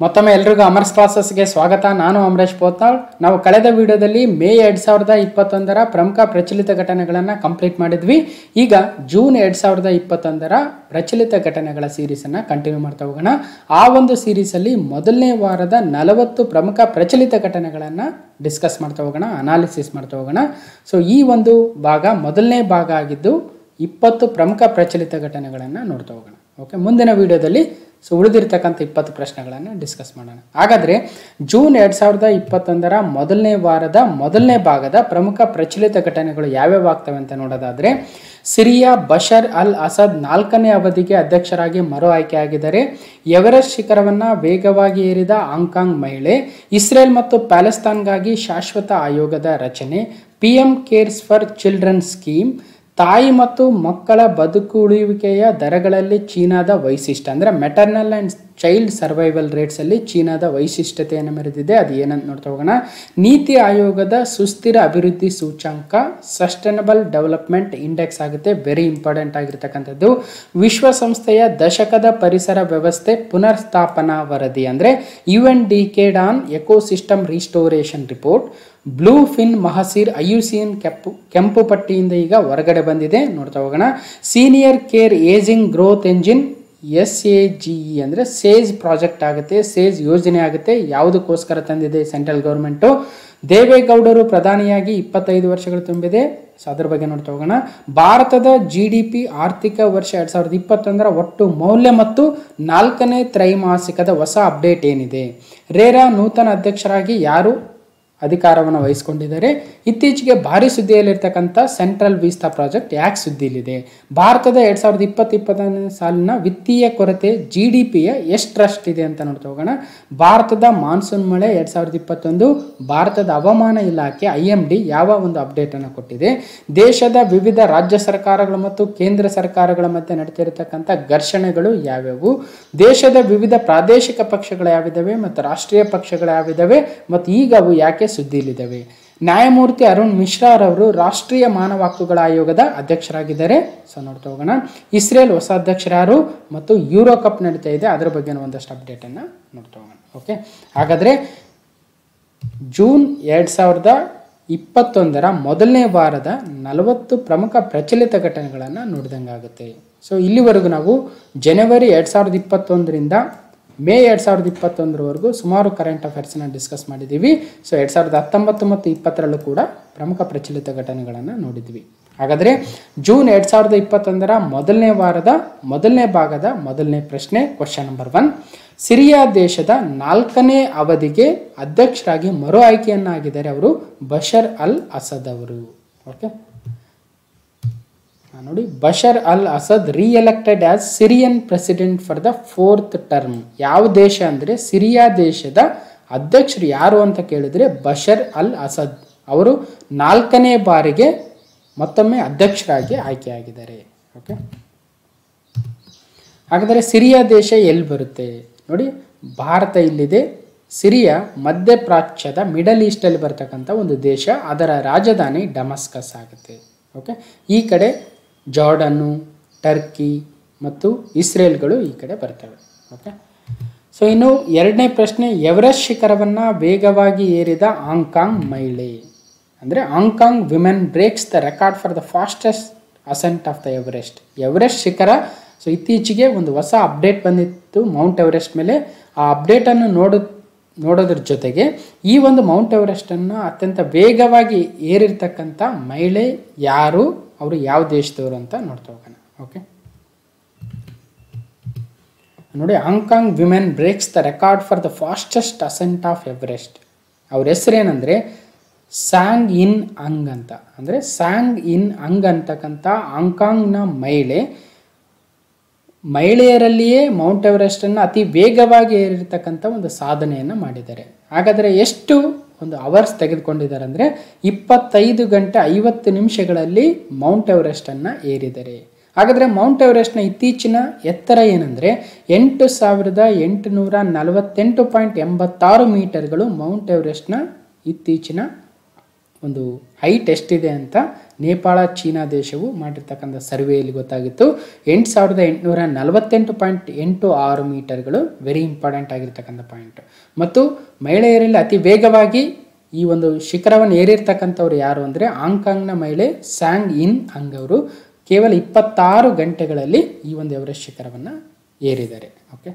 ಮತ್ತೊಮ್ಮೆ ಎಲ್ರಿಗೂ ಅಮರ್ಸ್ ಕ್ಲಾಸಸ್ಗೆ ಸ್ವಾಗತ. ನಾನು ಅಮರೇಶ್ ಪೋತಾಳ್. ನಾವು ಕಳೆದ ವಿಡಿಯೋದಲ್ಲಿ ಮೇ ಎರಡು ಸಾವಿರದ ಇಪ್ಪತ್ತೊಂದರ ಪ್ರಮುಖ ಪ್ರಚಲಿತ ಘಟನೆಗಳನ್ನು ಕಂಪ್ಲೀಟ್ ಮಾಡಿದ್ವಿ. ಈಗ ಜೂನ್ ಎರಡು ಸಾವಿರದ ಇಪ್ಪತ್ತೊಂದರ ಪ್ರಚಲಿತ ಘಟನೆಗಳ ಸೀರೀಸನ್ನು ಕಂಟಿನ್ಯೂ ಮಾಡ್ತಾ ಹೋಗೋಣ. ಆ ಒಂದು ಸೀರೀಸಲ್ಲಿ ಮೊದಲನೇ ವಾರದ ನಲವತ್ತು ಪ್ರಮುಖ ಪ್ರಚಲಿತ ಘಟನೆಗಳನ್ನು ಡಿಸ್ಕಸ್ ಮಾಡ್ತಾ ಹೋಗೋಣ, ಅನಾಲಿಸಿಸ್ ಮಾಡ್ತಾ ಹೋಗೋಣ. ಸೊ ಈ ಒಂದು ಭಾಗ ಮೊದಲನೇ ಭಾಗ ಆಗಿದ್ದು ಇಪ್ಪತ್ತು ಪ್ರಮುಖ ಪ್ರಚಲಿತ ಘಟನೆಗಳನ್ನು ನೋಡ್ತಾ ಹೋಗೋಣ. ಓಕೆ ಮುಂದಿನ ವಿಡಿಯೋದಲ್ಲಿ ಸೊ ಉಳಿದಿರ್ತಕ್ಕಂಥ ಇಪ್ಪತ್ತು ಪ್ರಶ್ನೆಗಳನ್ನು ಡಿಸ್ಕಸ್ ಮಾಡೋಣ. ಹಾಗಾದರೆ ಜೂನ್ ಎರಡು ಸಾವಿರದ ಇಪ್ಪತ್ತೊಂದರ ಮೊದಲನೇ ವಾರದ ಮೊದಲನೇ ಭಾಗದ ಪ್ರಮುಖ ಪ್ರಚಲಿತ ಘಟನೆಗಳು ಯಾವ್ಯಾವ ಆಗ್ತವೆ ಅಂತ ನೋಡೋದಾದರೆ, ಸಿರಿಯಾ ಬಷರ್ ಅಲ್ ಅಸದ್ ನಾಲ್ಕನೇ ಅವಧಿಗೆ ಅಧ್ಯಕ್ಷರಾಗಿ ಮರು ಆಯ್ಕೆಯಾಗಿದ್ದಾರೆ ಎವರೆಸ್ಟ್ ಶಿಖರವನ್ನು ವೇಗವಾಗಿ ಏರಿದ ಹಾಂಗ್ಕಾಂಗ್ ಮಹಿಳೆ, ಇಸ್ರೇಲ್ ಮತ್ತು ಪ್ಯಾಲೆಸ್ತಾನ್ಗಾಗಿ ಶಾಶ್ವತ ಆಯೋಗದ ರಚನೆ, P M cares for children scheme ತಾಯಿ ಮತ್ತು ಮಕ್ಕಳ ಬದುಕುಳಿಯುವಿಕೆಯ ದರಗಳಲ್ಲಿ ಚೀನಾದ ವೈಶಿಷ್ಟ್ಯ. ಅಂದರೆ ಮೆಟರ್ನಲ್ ಆ್ಯಂಡ್ ಚೈಲ್ಡ್ ಸರ್ವೈವಲ್ ರೇಟ್ಸಲ್ಲಿ ಚೀನಾದ ವೈಶಿಷ್ಟ್ಯತೆಯನ್ನು ಮೆರೆದಿದೆ. ಅದು ಏನಂತ ನೋಡ್ತಾ ಹೋಗೋಣ. ನೀತಿ ಆಯೋಗದ ಸುಸ್ಥಿರ ಅಭಿವೃದ್ಧಿ ಸೂಚ್ಯಾಂಕ ಸಸ್ಟೈನಬಲ್ ಡೆವಲಪ್ಮೆಂಟ್ ಇಂಡೆಕ್ಸ್ ಆಗುತ್ತೆ. ವೆರಿ ಇಂಪಾರ್ಟೆಂಟ್ ಆಗಿರ್ತಕ್ಕಂಥದ್ದು. ವಿಶ್ವಸಂಸ್ಥೆಯ ದಶಕದ ಪರಿಸರ ವ್ಯವಸ್ಥೆ ಪುನರ್ಸ್ಥಾಪನಾ ವರದಿ ಅಂದರೆ U N decade on ecosystem restoration report blue fin mahseer IUCN ಕೆಂಪು ಕೆಂಪು ಪಟ್ಟಿಯಿಂದ ಈಗ ಹೊರಗಡೆ ಬಂದಿದೆ. ನೋಡ್ತಾ ಹೋಗೋಣ. Senior care ageing growth engine S A G E ಅಂದರೆ ಸೇಜ್ ಪ್ರಾಜೆಕ್ಟ್ ಆಗುತ್ತೆ, ಸೇಜ್ ಯೋಜನೆ ಆಗುತ್ತೆ. ಯಾವುದಕ್ಕೋಸ್ಕರ ತಂದಿದೆ ಸೆಂಟ್ರಲ್ ಗೌರ್ಮೆಂಟು? ದೇವೇಗೌಡರು ಪ್ರಧಾನಿಯಾಗಿ ಇಪ್ಪತ್ತೈದು ವರ್ಷಗಳು ತುಂಬಿದೆ. ಸೊ ಅದ್ರ ಬಗ್ಗೆ ನೋಡ್ತಾ ಹೋಗೋಣ. ಭಾರತದ ಜಿ ಡಿ ಪಿ ಆರ್ಥಿಕ ವರ್ಷ ಎರಡು ಸಾವಿರದ ಇಪ್ಪತ್ತೊಂದರ ಒಟ್ಟು ಮೌಲ್ಯ ಮತ್ತು ನಾಲ್ಕನೇ ತ್ರೈಮಾಸಿಕದ ಹೊಸ ಅಪ್ಡೇಟ್ ಏನಿದೆ? ರೇರಾ ನೂತನ ಅಧ್ಯಕ್ಷರಾಗಿ ಯಾರು? ಅಧಿಕಾರವನ್ನು ವಹಿಸಿಕೊಂಡಿದ್ದಾರೆ. ಇತ್ತೀಚೆಗೆ ಭಾರಿ ಸುದ್ದಿಯಲ್ಲಿರ್ತಕ್ಕಂಥ ಸೆಂಟ್ರಲ್ ವಿಸ್ತಾ ಪ್ರಾಜೆಕ್ಟ್ ಯಾಕೆ ಸುದ್ದಿಯಲ್ಲಿದೆ? ಭಾರತದ ಎರಡು ಸಾವಿರದ ಇಪ್ಪತ್ತು ಇಪ್ಪತ್ತೊಂದನೇ ಸಾಲಿನ ವಿತ್ತೀಯ ಕೊರತೆ ಜಿ ಡಿ ಪಿಯ ಎಷ್ಟರಷ್ಟಿದೆ ಅಂತ ನೋಡ್ತಾ ಹೋಗೋಣ. ಭಾರತದ ಮಾನ್ಸೂನ್ ಮಳೆ ಎರಡು ಸಾವಿರದ ಇಪ್ಪತ್ತೊಂದು, ಭಾರತದ ಹವಾಮಾನ ಇಲಾಖೆ ಐ ಎಂ ಡಿ ಯಾವ ಒಂದು ಅಪ್ಡೇಟನ್ನು ಕೊಟ್ಟಿದೆ? ದೇಶದ ವಿವಿಧ ರಾಜ್ಯ ಸರ್ಕಾರಗಳು ಮತ್ತು ಕೇಂದ್ರ ಸರ್ಕಾರಗಳ ಮಧ್ಯೆ ನಡೀತಿರತಕ್ಕಂಥ ಘರ್ಷಣೆಗಳು ಯಾವ್ಯಾವು? ದೇಶದ ವಿವಿಧ ಪ್ರಾದೇಶಿಕ ಪಕ್ಷಗಳು ಯಾವಿದ್ದಾವೆ ಮತ್ತು ರಾಷ್ಟ್ರೀಯ ಪಕ್ಷಗಳು ಯಾವಿದ್ದಾವೆ ಮತ್ತು ಈಗ ಅವು ಯಾಕೆ ಸುದ್ದಿಯಲ್ಲಿದ್ದಾವೆ. ನ್ಯಾಯಮೂರ್ತಿ ಅರುಣ್ ಮಿಶ್ರಾ ಅವರು ರಾಷ್ಟ್ರೀಯ ಮಾನವ ಹಕ್ಕುಗಳ ಆಯೋಗದ ಅಧ್ಯಕ್ಷರಾಗಿದ್ದಾರೆ. ಸೊ, ನೋಡ್ತಾ ಹೋಗೋಣ. ಇಸ್ರೇಲ್ ಹೊಸ ಅಧ್ಯಕ್ಷರಾರು ಮತ್ತು ಯೂರೋ ಕಪ್ ನಡೀತಾ ಇದೆ. ಅದರ ಬಗ್ಗೆ ಒಂದಷ್ಟು ಅಪ್ಡೇಟನ್ನು ನೋಡ್ತಾ ಹೋಗೋಣ. ಓಕೆ ಹಾಗಾದರೆ ಜೂನ್ ಎರಡು ಸಾವಿರದ ಇಪ್ಪತ್ತೊಂದರ ಮೊದಲನೇ ವಾರದ ನಲವತ್ತು ಪ್ರಮುಖ ಪ್ರಚಲಿತ ಘಟನೆಗಳನ್ನು ನೋಡಿದಂಗಾಗುತ್ತೆ. ಸೊ ಇಲ್ಲಿವರೆಗೂ ನಾವು ಜನವರಿ ಎರಡು ಸಾವಿರದ ಇಪ್ಪತ್ತೊಂದರಿಂದ ಮೇ ಎರಡು ಸಾವಿರದ ಇಪ್ಪತ್ತೊಂದರವರೆಗೂ ಸುಮಾರು ಕರೆಂಟ್ ಅಫೇರ್ಸನ್ನ ಡಿಸ್ಕಸ್ ಮಾಡಿದ್ದೀವಿ. ಸೊ ಎರಡು ಸಾವಿರದ ಹತ್ತೊಂಬತ್ತು ಮತ್ತು ಇಪ್ಪತ್ತರಲ್ಲೂ ಕೂಡ ಪ್ರಮುಖ ಪ್ರಚಲಿತ ಘಟನೆಗಳನ್ನು ನೋಡಿದ್ವಿ. ಹಾಗಾದರೆ ಜೂನ್ ಎರಡು ಸಾವಿರದ ಇಪ್ಪತ್ತೊಂದರ ಮೊದಲನೇ ವಾರದ ಮೊದಲನೇ ಭಾಗದ ಮೊದಲನೇ ಪ್ರಶ್ನೆ ಕ್ವಶನ್ ನಂಬರ್ ಒನ್ ಸಿರಿಯಾ ದೇಶದ ನಾಲ್ಕನೇ ಅವಧಿಗೆ ಅಧ್ಯಕ್ಷರಾಗಿ ಮರು ಆಯ್ಕೆಯನ್ನಾಗಿದ್ದಾರೆ ಅವರು ಬಷರ್ ಅಲ್ ಅಸದ್ ಅವರು. ಓಕೆ ನೋಡಿ Bashar al Assad reelected as Syrian president for the fourth term ಯಾವ ದೇಶ ಅಂದರೆ ಸಿರಿಯಾ ದೇಶದ ಅಧ್ಯಕ್ಷರು ಯಾರು ಅಂತ ಕೇಳಿದರೆ ಬಶರ್ ಅಲ್ ಅಸದ್ ಅವರು ನಾಲ್ಕನೇ ಬಾರಿಗೆ ಮತ್ತೊಮ್ಮೆ ಅಧ್ಯಕ್ಷರಾಗಿ ಆಯ್ಕೆಯಾಗಿದ್ದಾರೆ. ಓಕೆ ಹಾಗಾದರೆ ಸಿರಿಯಾ ದೇಶ ಎಲ್ಲಿ ಬರುತ್ತೆ? ನೋಡಿ, ಭಾರತ ಇಲ್ಲಿದೆ. ಸಿರಿಯಾ ಮಧ್ಯಪ್ರಾಚ್ಯದ ಮಿಡಲ್ ಈಸ್ಟಲ್ಲಿ ಬರ್ತಕ್ಕಂಥ ಒಂದು ದೇಶ. ಅದರ ರಾಜಧಾನಿ ಡಮಸ್ಕಸ್ ಆಗುತ್ತೆ. ಓಕೆ ಈ ಕಡೆ ಜಾರ್ಡನ್ನು, ಟರ್ಕಿ ಮತ್ತು ಇಸ್ರೇಲ್ಗಳು ಈ ಕಡೆ ಬರ್ತವೆ. ಓಕೆ ಸೊ ಇನ್ನು ಎರಡನೇ ಪ್ರಶ್ನೆ, ಎವರೆಸ್ಟ್ ಶಿಖರವನ್ನು ವೇಗವಾಗಿ ಏರಿದ ಹಾಂಗ್ಕಾಂಗ್ ಮಹಿಳೆ. ಅಂದರೆ Hong Kong women breaks the record for the fastest ascent of the Everest Everest ಶಿಖರ ಸೊ ಇತ್ತೀಚೆಗೆ ಒಂದು ಹೊಸ ಅಪ್ಡೇಟ್ ಬಂದಿತ್ತು ಮೌಂಟ್ ಎವರೆಸ್ಟ್ ಮೇಲೆ. ಆ ಅಪ್ಡೇಟನ್ನು ನೋಡೋ, ನೋಡೋದ್ರ ಜೊತೆಗೆ ಈ ಒಂದು ಮೌಂಟ್ ಎವರೆಸ್ಟನ್ನು ಅತ್ಯಂತ ವೇಗವಾಗಿ ಏರಿರ್ತಕ್ಕಂಥ ಮಹಿಳೆ ಯಾರು? ಅವರು ಯಾವ ದೇಶದವರು ಅಂತ ನೋಡ್ತಾ ಹೋಗೋಣ ಓಕೆ ನೋಡಿ Hong Kong women breaks the record for the fastest ascent of Everest ಅವ್ರ ಹೆಸರೇನೆಂದರೆ ಸ್ಯಾಂಗ್ ಇನ್ ಅಂಗ್ ಅಂತ. ಅಂದರೆ ಸ್ಯಾಂಗ್ ಇನ್ ಅಂಗ್ ಅಂತಕ್ಕಂಥ ಹಾಂಗ್ಕಾಂಗ್ನ ಮಹಿಳೆ, ಮಹಿಳೆಯರಲ್ಲಿಯೇ ಮೌಂಟ್ ಎವರೆಸ್ಟನ್ನು ಅತಿ ವೇಗವಾಗಿ ಏರಿರ್ತಕ್ಕಂಥ ಒಂದು ಸಾಧನೆಯನ್ನು ಮಾಡಿದ್ದಾರೆ. ಹಾಗಾದರೆ ಎಷ್ಟು ಒಂದು ಅವರ್ಸ್ ತೆಗೆದುಕೊಂಡಿದ್ದಾರೆ ಅಂದರೆ ಇಪ್ಪತ್ತೈದು ಗಂಟೆ ಐವತ್ತು ನಿಮಿಷಗಳಲ್ಲಿ ಮೌಂಟ್ ಎವರೆಸ್ಟನ್ನು ಏರಿದ್ದಾರೆ ಹಾಗಾದರೆ ಮೌಂಟ್ ಎವರೆಸ್ಟ್ನ ಇತ್ತೀಚಿನ ಎತ್ತರ ಏನಂದರೆ ಎಂಟು ಸಾವಿರದ ಎಂಟುನೂರ ನಲವತ್ತೆಂಟು ಪಾಯಿಂಟ್ ಎಂಬತ್ತಾರು ಮೀಟರ್ಗಳು ಮೌಂಟ್ ಎವರೆಸ್ಟ್ನ ಇತ್ತೀಚಿನ ಒಂದು ಹೈಟ್ ಎಷ್ಟಿದೆ ಅಂತ ನೇಪಾಳ, ಚೀನಾ ದೇಶವು ಮಾಡಿರ್ತಕ್ಕಂಥ ಸರ್ವೆಯಲ್ಲಿ ಗೊತ್ತಾಗಿತ್ತು. ಎಂಟು ಸಾವಿರದ ಎಂಟುನೂರ ನಲವತ್ತೆಂಟು ಪಾಯಿಂಟ್ ಎಂಟು ಆರು ಮೀಟರ್ಗಳು ವೆರಿ ಇಂಪಾರ್ಟೆಂಟ್ ಆಗಿರ್ತಕ್ಕಂಥ ಪಾಯಿಂಟ್ ಮತ್ತು ಮಹಿಳೆಯರಲ್ಲಿ ಅತಿ ವೇಗವಾಗಿ ಈ ಒಂದು ಶಿಖರವನ್ನು ಏರಿರ್ತಕ್ಕಂಥವ್ರು ಯಾರು ಅಂದರೆ ಹಾಂಗ್ಕಾಂಗ್ನ ಮಹಿಳೆ ಸ್ಯಾಂಗ್ ಇನ್ ಅಂಗ್ ಅವರು ಕೇವಲ ಇಪ್ಪತ್ತಾರು ಗಂಟೆಗಳಲ್ಲಿ ಈ ಒಂದು ಎವರೆಸ್ಟ್ ಶಿಖರವನ್ನು ಏರಿದ್ದಾರೆ. ಓಕೆ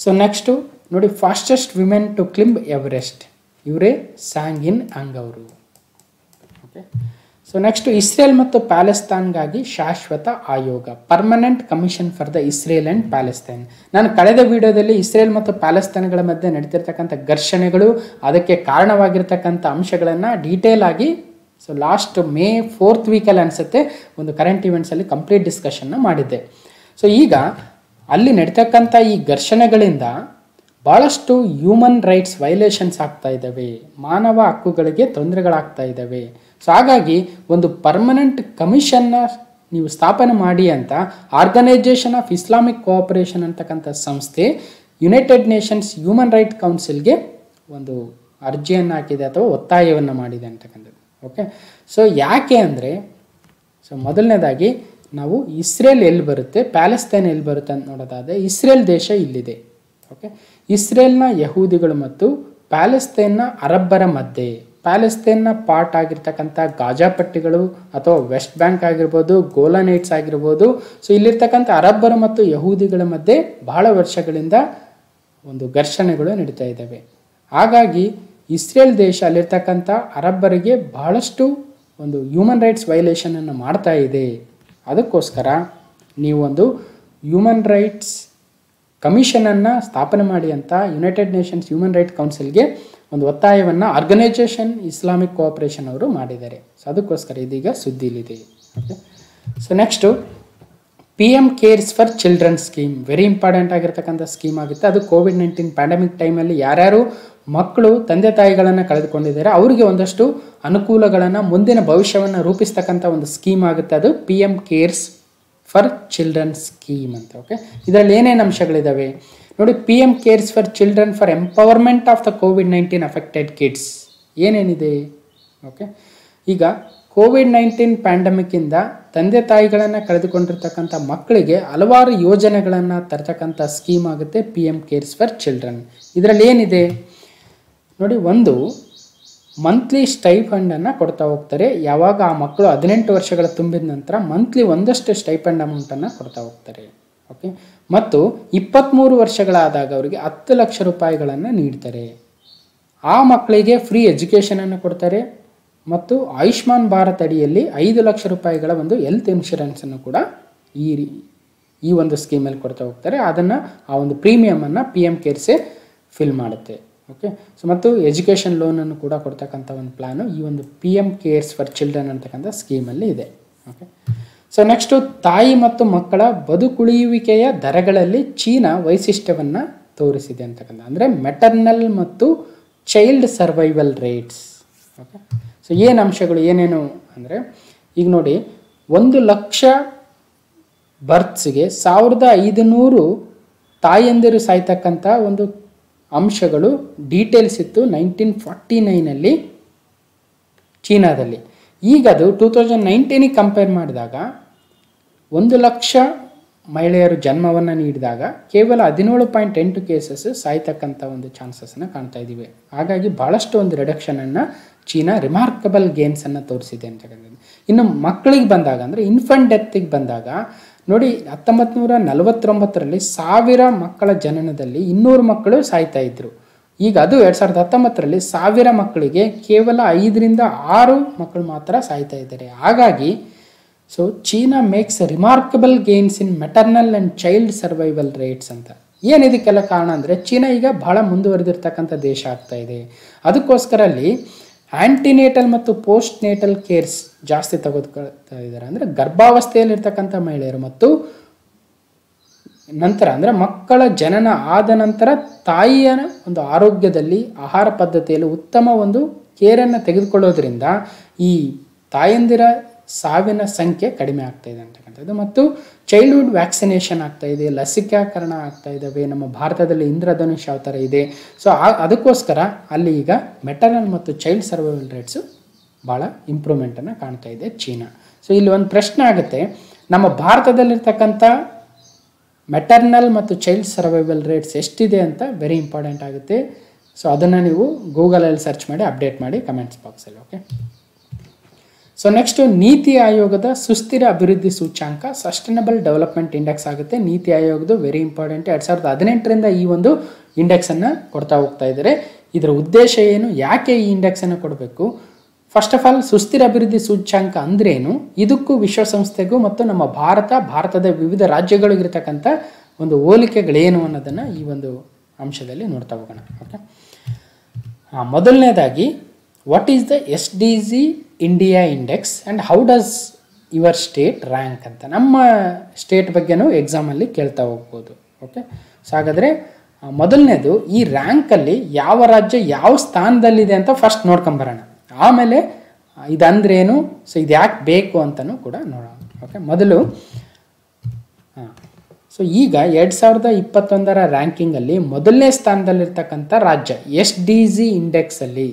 ಸೊ ನೆಕ್ಸ್ಟು ನೋಡಿ fastest women to climb Everest ಇವರೇ ಸ್ಯಾಂಗ್ ಇನ್ ಅಂಗ್ ಅವರು ಓಕೆ ಸೊ ನೆಕ್ಸ್ಟ್ ಇಸ್ರೇಲ್ ಮತ್ತು ಪ್ಯಾಲೆಸ್ತಾನ್ಗಾಗಿ ಶಾಶ್ವತ ಆಯೋಗ permanent commission for the Israel and Palestine ನಾನು ಕಳೆದ ವಿಡಿಯೋದಲ್ಲಿ ಇಸ್ರೇಲ್ ಮತ್ತು ಪ್ಯಾಲೆಸ್ತೈನ್ಗಳ ಮಧ್ಯೆ ನಡೀತಿರ್ತಕ್ಕಂಥ ಘರ್ಷಣೆಗಳು, ಅದಕ್ಕೆ ಕಾರಣವಾಗಿರ್ತಕ್ಕಂಥ ಅಂಶಗಳನ್ನು ಡೀಟೇಲ್ ಆಗಿ ಸೊ ಲಾಸ್ಟ್ ಮೇ ಫೋರ್ತ್ ವೀಕಲ್ಲಿ ಅನಿಸುತ್ತೆ, ಒಂದು ಕರೆಂಟ್ ಇವೆಂಟ್ಸಲ್ಲಿ ಕಂಪ್ಲೀಟ್ ಡಿಸ್ಕಷನ್ನ ಮಾಡಿದ್ದೆ. ಸೊ ಈಗ ಅಲ್ಲಿ ನಡೀತಕ್ಕಂಥ ಈ ಘರ್ಷಣೆಗಳಿಂದ ಭಾಳಷ್ಟು ಹ್ಯೂಮನ್ ರೈಟ್ಸ್ ವೈಲೇಷನ್ಸ್ ಆಗ್ತಾ ಇದ್ದಾವೆ. ಮಾನವ ಹಕ್ಕುಗಳಿಗೆ ತೊಂದರೆಗಳಾಗ್ತಾ ಇದ್ದಾವೆ. ಸೊ ಹಾಗಾಗಿ ಒಂದು ಪರ್ಮನೆಂಟ್ ಕಮಿಷನ್ನ ನೀವು ಸ್ಥಾಪನೆ ಮಾಡಿ ಅಂತ ಆರ್ಗನೈಜೇಷನ್ ಆಫ್ ಇಸ್ಲಾಮಿಕ್ ಕೋಆಪರೇಷನ್ ಅಂತಕ್ಕಂಥ ಸಂಸ್ಥೆ ಯುನೈಟೆಡ್ ನೇಷನ್ಸ್ ಹ್ಯೂಮನ್ ರೈಟ್ ಕೌನ್ಸಿಲ್ಗೆ ಒಂದು ಅರ್ಜಿಯನ್ನು ಹಾಕಿದೆ ಅಥವಾ ಒತ್ತಾಯವನ್ನು ಮಾಡಿದೆ ಅಂತಕ್ಕಂಥದ್ದು. ಓಕೆ ಸೊ ಯಾಕೆ ಅಂದರೆ ಸೊ ಮೊದಲನೇದಾಗಿ ನಾವು ಇಸ್ರೇಲ್ ಎಲ್ಲಿ ಬರುತ್ತೆ, ಪ್ಯಾಲೆಸ್ತೈನ್ ಎಲ್ಲಿ ಬರುತ್ತೆ ಅಂತ ನೋಡೋದಾದರೆ ಇಸ್ರೇಲ್ ದೇಶ ಇಲ್ಲಿದೆ. ಓಕೆ ಇಸ್ರೇಲ್ನ ಯಹೂದಿಗಳು ಮತ್ತು ಪ್ಯಾಲೆಸ್ತೈನ್ನ ಅರಬ್ಬರ ಮಧ್ಯೆ. ಪ್ಯಾಲೆಸ್ತೈನ್ನ ಪಾರ್ಟ್ ಆಗಿರ್ತಕ್ಕಂಥ ಗಾಜಾ ಪಟ್ಟಿಗಳು ಅಥವಾ ವೆಸ್ಟ್ ಬ್ಯಾಂಕ್ ಆಗಿರ್ಬೋದು ಗೋಲಾನೈಟ್ಸ್ ಆಗಿರ್ಬೋದು. ಸೊ ಇಲ್ಲಿರ್ತಕ್ಕಂಥ ಅರಬ್ಬರು ಮತ್ತು ಯಹೂದಿಗಳ ಮಧ್ಯೆ ಬಹಳ ವರ್ಷಗಳಿಂದ ಒಂದು ಘರ್ಷಣೆಗಳು ನಡೀತಾ ಇದ್ದಾವೆ. ಹಾಗಾಗಿ ಇಸ್ರೇಲ್ ದೇಶ ಅಲ್ಲಿರ್ತಕ್ಕಂಥ ಅರಬ್ಬರಿಗೆ ಬಹಳಷ್ಟು ಒಂದು ಹ್ಯೂಮನ್ ರೈಟ್ಸ್ ವೈಲೇಷನನ್ನು ಮಾಡ್ತಾ ಇದೆ. ಅದಕ್ಕೋಸ್ಕರ ನೀವೊಂದು ಹ್ಯೂಮನ್ ರೈಟ್ಸ್ ಕಮಿಷನನ್ನು ಸ್ಥಾಪನೆ ಮಾಡಿ ಅಂತ ಯುನೈಟೆಡ್ ನೇಷನ್ಸ್ ಹ್ಯೂಮನ್ ರೈಟ್ ಕೌನ್ಸಿಲ್ಗೆ ಒಂದು ಒತ್ತಾಯವನ್ನು ಆರ್ಗನೈಜೇಷನ್ ಇಸ್ಲಾಮಿಕ್ ಕೋಆಪರೇಷನ್ ಅವರು ಮಾಡಿದ್ದಾರೆ. ಸೊ ಅದಕ್ಕೋಸ್ಕರ ಇದೀಗ ಸುದ್ದಿಲಿದೆ. So next P M cares for children scheme very important ಆಗಿರ್ತಕ್ಕಂಥ ಸ್ಕೀಮ್ ಆಗುತ್ತೆ. ಅದು ಕೋವಿಡ್ ನೈನ್ಟೀನ್ ಪ್ಯಾಂಡಮಿಕ್ ಟೈಮಲ್ಲಿ ಯಾರ್ಯಾರು ಮಕ್ಕಳು, ತಂದೆ ತಾಯಿಗಳನ್ನು ಕಳೆದುಕೊಂಡಿದ್ದಾರೆ, ಅವರಿಗೆ ಒಂದಷ್ಟು ಅನುಕೂಲಗಳನ್ನು ಮುಂದಿನ ಭವಿಷ್ಯವನ್ನು ರೂಪಿಸ್ತಕ್ಕಂಥ ಒಂದು ಸ್ಕೀಮ್ ಆಗುತ್ತೆ. ಅದು P M cares for children scheme ಅಂತ ಓಕೆ ಇದರಲ್ಲಿ ಏನೇನು ಅಂಶಗಳಿದ್ದಾವೆ ನೋಡಿ P M cares for children for empowerment of the covid nineteen affected kids ಏನೇನಿದೆ? ಓಕೆ ಈಗ ಕೋವಿಡ್ ನೈನ್ಟೀನ್ ಪ್ಯಾಂಡಮಿಕ್ಕಿಂದ ತಂದೆ ತಾಯಿಗಳನ್ನು ಕಳೆದುಕೊಂಡಿರ್ತಕ್ಕಂಥ ಮಕ್ಕಳಿಗೆ ಹಲವಾರು ಯೋಜನೆಗಳನ್ನು ತರ್ತಕ್ಕಂಥ ಸ್ಕೀಮ್ ಆಗುತ್ತೆ P M cares for children ಇದರಲ್ಲಿ ಏನಿದೆ? ನೋಡಿ, ಒಂದು ಮಂತ್ಲಿ ಸ್ಟೈಫಂಡನ್ನು ಕೊಡ್ತಾ ಹೋಗ್ತಾರೆ. ಯಾವಾಗ ಆ ಮಕ್ಕಳು ಹದಿನೆಂಟು ವರ್ಷಗಳ ತುಂಬಿದ ನಂತರ ಮಂತ್ಲಿ ಒಂದಷ್ಟು ಸ್ಟೈಫಂಡ್ ಅಮೌಂಟನ್ನು ಕೊಡ್ತಾ ಹೋಗ್ತಾರೆ. ಓಕೆ ಮತ್ತು ಇಪ್ಪತ್ತ್ಮೂರು ವರ್ಷಗಳಾದಾಗ ಅವರಿಗೆ ಹತ್ತು ಲಕ್ಷ ರೂಪಾಯಿಗಳನ್ನು ನೀಡ್ತಾರೆ. ಆ ಮಕ್ಕಳಿಗೆ ಫ್ರೀ ಎಜುಕೇಷನನ್ನು ಕೊಡ್ತಾರೆ. ಮತ್ತು ಆಯುಷ್ಮಾನ್ ಭಾರತ್ ಅಡಿಯಲ್ಲಿ ಐದು ಲಕ್ಷ ರೂಪಾಯಿಗಳ ಒಂದು ಹೆಲ್ತ್ ಇನ್ಶೂರೆನ್ಸನ್ನು ಕೂಡ ಈ ಈ ಒಂದು ಸ್ಕೀಮಲ್ಲಿ ಕೊಡ್ತಾ ಹೋಗ್ತಾರೆ. ಅದನ್ನು ಆ ಒಂದು ಪ್ರೀಮಿಯಮನ್ನು ಪಿ ಎಂ ಕೇರ್ಸೆ ಫಿಲ್ ಮಾಡುತ್ತೆ. ಓಕೆ ಸೊ ಮತ್ತು ಎಜುಕೇಷನ್ ಲೋನನ್ನು ಕೂಡ ಕೊಡ್ತಕ್ಕಂಥ ಒಂದು ಪ್ಲಾನು ಈ ಒಂದು P M cares for children ಅಂತಕ್ಕಂಥ ಸ್ಕೀಮಲ್ಲಿ ಇದೆ. ಓಕೆ ಸೊ ನೆಕ್ಸ್ಟು ತಾಯಿ ಮತ್ತು ಮಕ್ಕಳ ಬದುಕುಳಿಯುವಿಕೆಯ ದರಗಳಲ್ಲಿ ಚೀನಾ ವೈಶಿಷ್ಟ್ಯವನ್ನು ತೋರಿಸಿದೆ ಅಂತಕ್ಕಂಥ, ಅಂದರೆ ಮೆಟರ್ನಲ್ ಮತ್ತು child survival rates okay so ಏನು ಅಂಶಗಳು, ಏನೇನು ಅಂದರೆ, ಈಗ ನೋಡಿ, ಒಂದು ಲಕ್ಷ ಬರ್ತ್ಸ್ಗೆ ಸಾವಿರದ ಐದುನೂರು ತಾಯಿಯಂದಿರು ಸಾಯ್ತಕ್ಕಂಥ ಒಂದು ಅಂಶಗಳು ಡೀಟೇಲ್ಸ್ ಇತ್ತು ನೈನ್ಟೀನ್ ಫಾರ್ಟಿ ನೈನಲ್ಲಿ ಚೀನಾದಲ್ಲಿ. ಈಗ ಅದು ಟೂ ತೌಸಂಡ್ ನೈನ್ಟೀನಿಗೆ ಕಂಪೇರ್ ಮಾಡಿದಾಗ ಒಂದು ಲಕ್ಷ ಮಹಿಳೆಯರು ಜನ್ಮವನ್ನು ನೀಡಿದಾಗ ಕೇವಲ ಹದಿನೇಳು ಪಾಯಿಂಟ್ ಎಂಟು ಕೇಸಸ್ ಸಾಯ್ತಕ್ಕಂಥ ಒಂದು ಚಾನ್ಸಸ್ನ ಕಾಣ್ತಾ ಇದ್ದೀವಿ. ಹಾಗಾಗಿ ಭಾಳಷ್ಟು ಒಂದು ರಿಡಕ್ಷನನ್ನು ಚೀನಾ ರಿಮಾರ್ಕಬಲ್ ಗೇಮ್ಸನ್ನು ತೋರಿಸಿದೆ ಅಂತ ಇನ್ನು ಮಕ್ಕಳಿಗೆ ಬಂದಾಗ ಅಂದರೆ ಇನ್ಫಂಟ್ ಡೆತ್ತಿಗೆ ಬಂದಾಗ ನೋಡಿ ಹತ್ತೊಂಬತ್ತು ನೂರ ನಲವತ್ತೊಂಬತ್ತರಲ್ಲಿ ಸಾವಿರ ಮಕ್ಕಳ ಜನನದಲ್ಲಿ ಇನ್ನೂರು ಮಕ್ಕಳು ಸಾಯ್ತಾ ಇದ್ರು. ಈಗ ಅದು ಎರಡು ಸಾವಿರದ ಹತ್ತೊಂಬತ್ತರಲ್ಲಿ ಸಾವಿರ ಮಕ್ಕಳಿಗೆ ಕೇವಲ ಐದರಿಂದ ಆರು ಮಕ್ಕಳು ಮಾತ್ರ ಸಾಯ್ತಾ ಇದ್ದಾರೆ. ಹಾಗಾಗಿ so China makes remarkable gains in maternal and child survival rates ಅಂತ. ಏನು ಇದಕ್ಕೆಲ್ಲ ಕಾರಣ ಅಂದರೆ, ಚೀನಾ ಈಗ ಬಹಳ ಮುಂದುವರೆದಿರ್ತಕ್ಕಂಥ ದೇಶ ಆಗ್ತಾ ಇದೆ. ಅದಕ್ಕೋಸ್ಕರ ಅಲ್ಲಿ ಆ್ಯಂಟಿನೇಟಲ್ ಮತ್ತು ಪೋಸ್ಟ್ ನೇಟಲ್ ಕೇರ್ಸ್ ಜಾಸ್ತಿ ತೆಗೆದುಕೊಳ್ತಾ ಇದ್ದಾರೆ. ಅಂದರೆ ಗರ್ಭಾವಸ್ಥೆಯಲ್ಲಿರ್ತಕ್ಕಂಥ ಮಹಿಳೆಯರು ಮತ್ತು ನಂತರ ಅಂದರೆ ಮಕ್ಕಳ ಜನನ ಆದ ನಂತರ ತಾಯಿಯ ಒಂದು ಆರೋಗ್ಯದಲ್ಲಿ ಆಹಾರ ಪದ್ಧತಿಯಲ್ಲಿ ಉತ್ತಮ ಒಂದು ಕೇರನ್ನು ತೆಗೆದುಕೊಳ್ಳೋದ್ರಿಂದ ಈ ತಾಯಂದಿರ ಸಾವಿನ ಸಂಖ್ಯೆ ಕಡಿಮೆ ಆಗ್ತಾ ಇದೆ ಅಂತಕ್ಕಂಥದ್ದು. ಮತ್ತು ಚೈಲ್ಡ್ಹುಡ್ ವ್ಯಾಕ್ಸಿನೇಷನ್ ಆಗ್ತಾ ಇದೆ, ಲಸಿಕಾಕರಣ ಆಗ್ತಾ ಇದ್ದಾವೆ. ನಮ್ಮ ಭಾರತದಲ್ಲಿ ಇಂದ್ರಧನುಷ್ ಯಾವ ಥರ ಇದೆ? ಸೊ ಅದಕ್ಕೋಸ್ಕರ ಅಲ್ಲಿ ಈಗ ಮೆಟರ್ನಲ್ ಮತ್ತು ಚೈಲ್ಡ್ ಸರ್ವೈವಲ್ ರೇಟ್ಸು ಭಾಳ ಇಂಪ್ರೂವ್ಮೆಂಟನ್ನು ಕಾಣ್ತಾ ಇದೆ ಚೀನಾ. ಸೊ ಇಲ್ಲಿ ಒಂದು ಪ್ರಶ್ನೆ ಆಗುತ್ತೆ. ನಮ್ಮ ಭಾರತದಲ್ಲಿರ್ತಕ್ಕಂಥ ಮೆಟರ್ನಲ್ ಮತ್ತು ಚೈಲ್ಡ್ ಸರ್ವೈವಲ್ ರೇಟ್ಸ್ ಎಷ್ಟಿದೆ ಅಂತ ವೆರಿ ಇಂಪಾರ್ಟೆಂಟ್ ಆಗುತ್ತೆ. ಸೊ ಅದನ್ನು ನೀವು ಗೂಗಲಲ್ಲಿ ಸರ್ಚ್ ಮಾಡಿ ಅಪ್ಡೇಟ್ ಮಾಡಿ ಕಮೆಂಟ್ಸ್ ಬಾಕ್ಸಲ್ಲಿ ಓಕೆ ಸೊ ನೆಕ್ಸ್ಟ್ ನೀತಿ ಆಯೋಗದ ಸುಸ್ಥಿರ ಅಭಿವೃದ್ಧಿ ಸೂಚ್ಯಾಂಕ ಸಸ್ಟೈನಬಲ್ ಡೆವಲಪ್ಮೆಂಟ್ ಇಂಡೆಕ್ಸ್ ಆಗುತ್ತೆ. ನೀತಿ ಆಯೋಗದ ವೆರಿ ಇಂಪಾರ್ಟೆಂಟ್ ಎರಡು ಸಾವಿರದ ಹದಿನೆಂಟರಿಂದ ಈ ಒಂದು ಇಂಡೆಕ್ಸನ್ನು ಕೊಡ್ತಾ ಹೋಗ್ತಾ ಇದ್ದಾರೆ. ಇದರ ಉದ್ದೇಶ ಏನು? ಯಾಕೆ ಈ ಇಂಡೆಕ್ಸನ್ನು ಕೊಡಬೇಕು? ಫಸ್ಟ್ ಆಫ್ ಆಲ್ ಸುಸ್ಥಿರ ಅಭಿವೃದ್ಧಿ ಸೂಚ್ಯಾಂಕ ಅಂದ್ರೇನು? ಇದಕ್ಕೂ ವಿಶ್ವಸಂಸ್ಥೆಗೂ ಮತ್ತು ನಮ್ಮ ಭಾರತ, ಭಾರತದ ವಿವಿಧ ರಾಜ್ಯಗಳಿಗಿರ್ತಕ್ಕಂಥ ಒಂದು ಹೋಲಿಕೆಗಳೇನು ಅನ್ನೋದನ್ನು ಈ ಒಂದು ಅಂಶದಲ್ಲಿ ನೋಡ್ತಾ ಹೋಗೋಣ. ಓಕೆ ಮೊದಲನೇದಾಗಿ what is the S D G India index and how does your state rank ಅಂತ. ನಮ್ಮ ಸ್ಟೇಟ್ ಬಗ್ಗೆನೂ ಎಕ್ಸಾಮಲ್ಲಿ ಕೇಳ್ತಾ ಹೋಗ್ಬೋದು. ಓಕೆ ಸೊ ಹಾಗಾದರೆ ಮೊದಲನೇದು, ಈ ರ್ಯಾಂಕಲ್ಲಿ ಯಾವ ರಾಜ್ಯ ಯಾವ ಸ್ಥಾನದಲ್ಲಿದೆ ಅಂತ ಫಸ್ಟ್ ನೋಡ್ಕೊಂಬರೋಣ ಆಮೇಲೆ ಇದಂದ್ರೇನು? ಸೊ ಇದು ಯಾಕೆ ಬೇಕು ಅಂತಲೂ ಕೂಡ ನೋಡೋಣ. ಓಕೆ ಮೊದಲು, ಹಾಂ. ಸೊ ಈಗ ಎರಡು ಸಾವಿರದ ಇಪ್ಪತ್ತೊಂದರ ರ್ಯಾಂಕಿಂಗಲ್ಲಿ ಮೊದಲನೇ ಸ್ಥಾನದಲ್ಲಿರ್ತಕ್ಕಂಥ ರಾಜ್ಯ, ಎಸ್ ಡಿ ಜಿ ಇಂಡೆಕ್ಸಲ್ಲಿ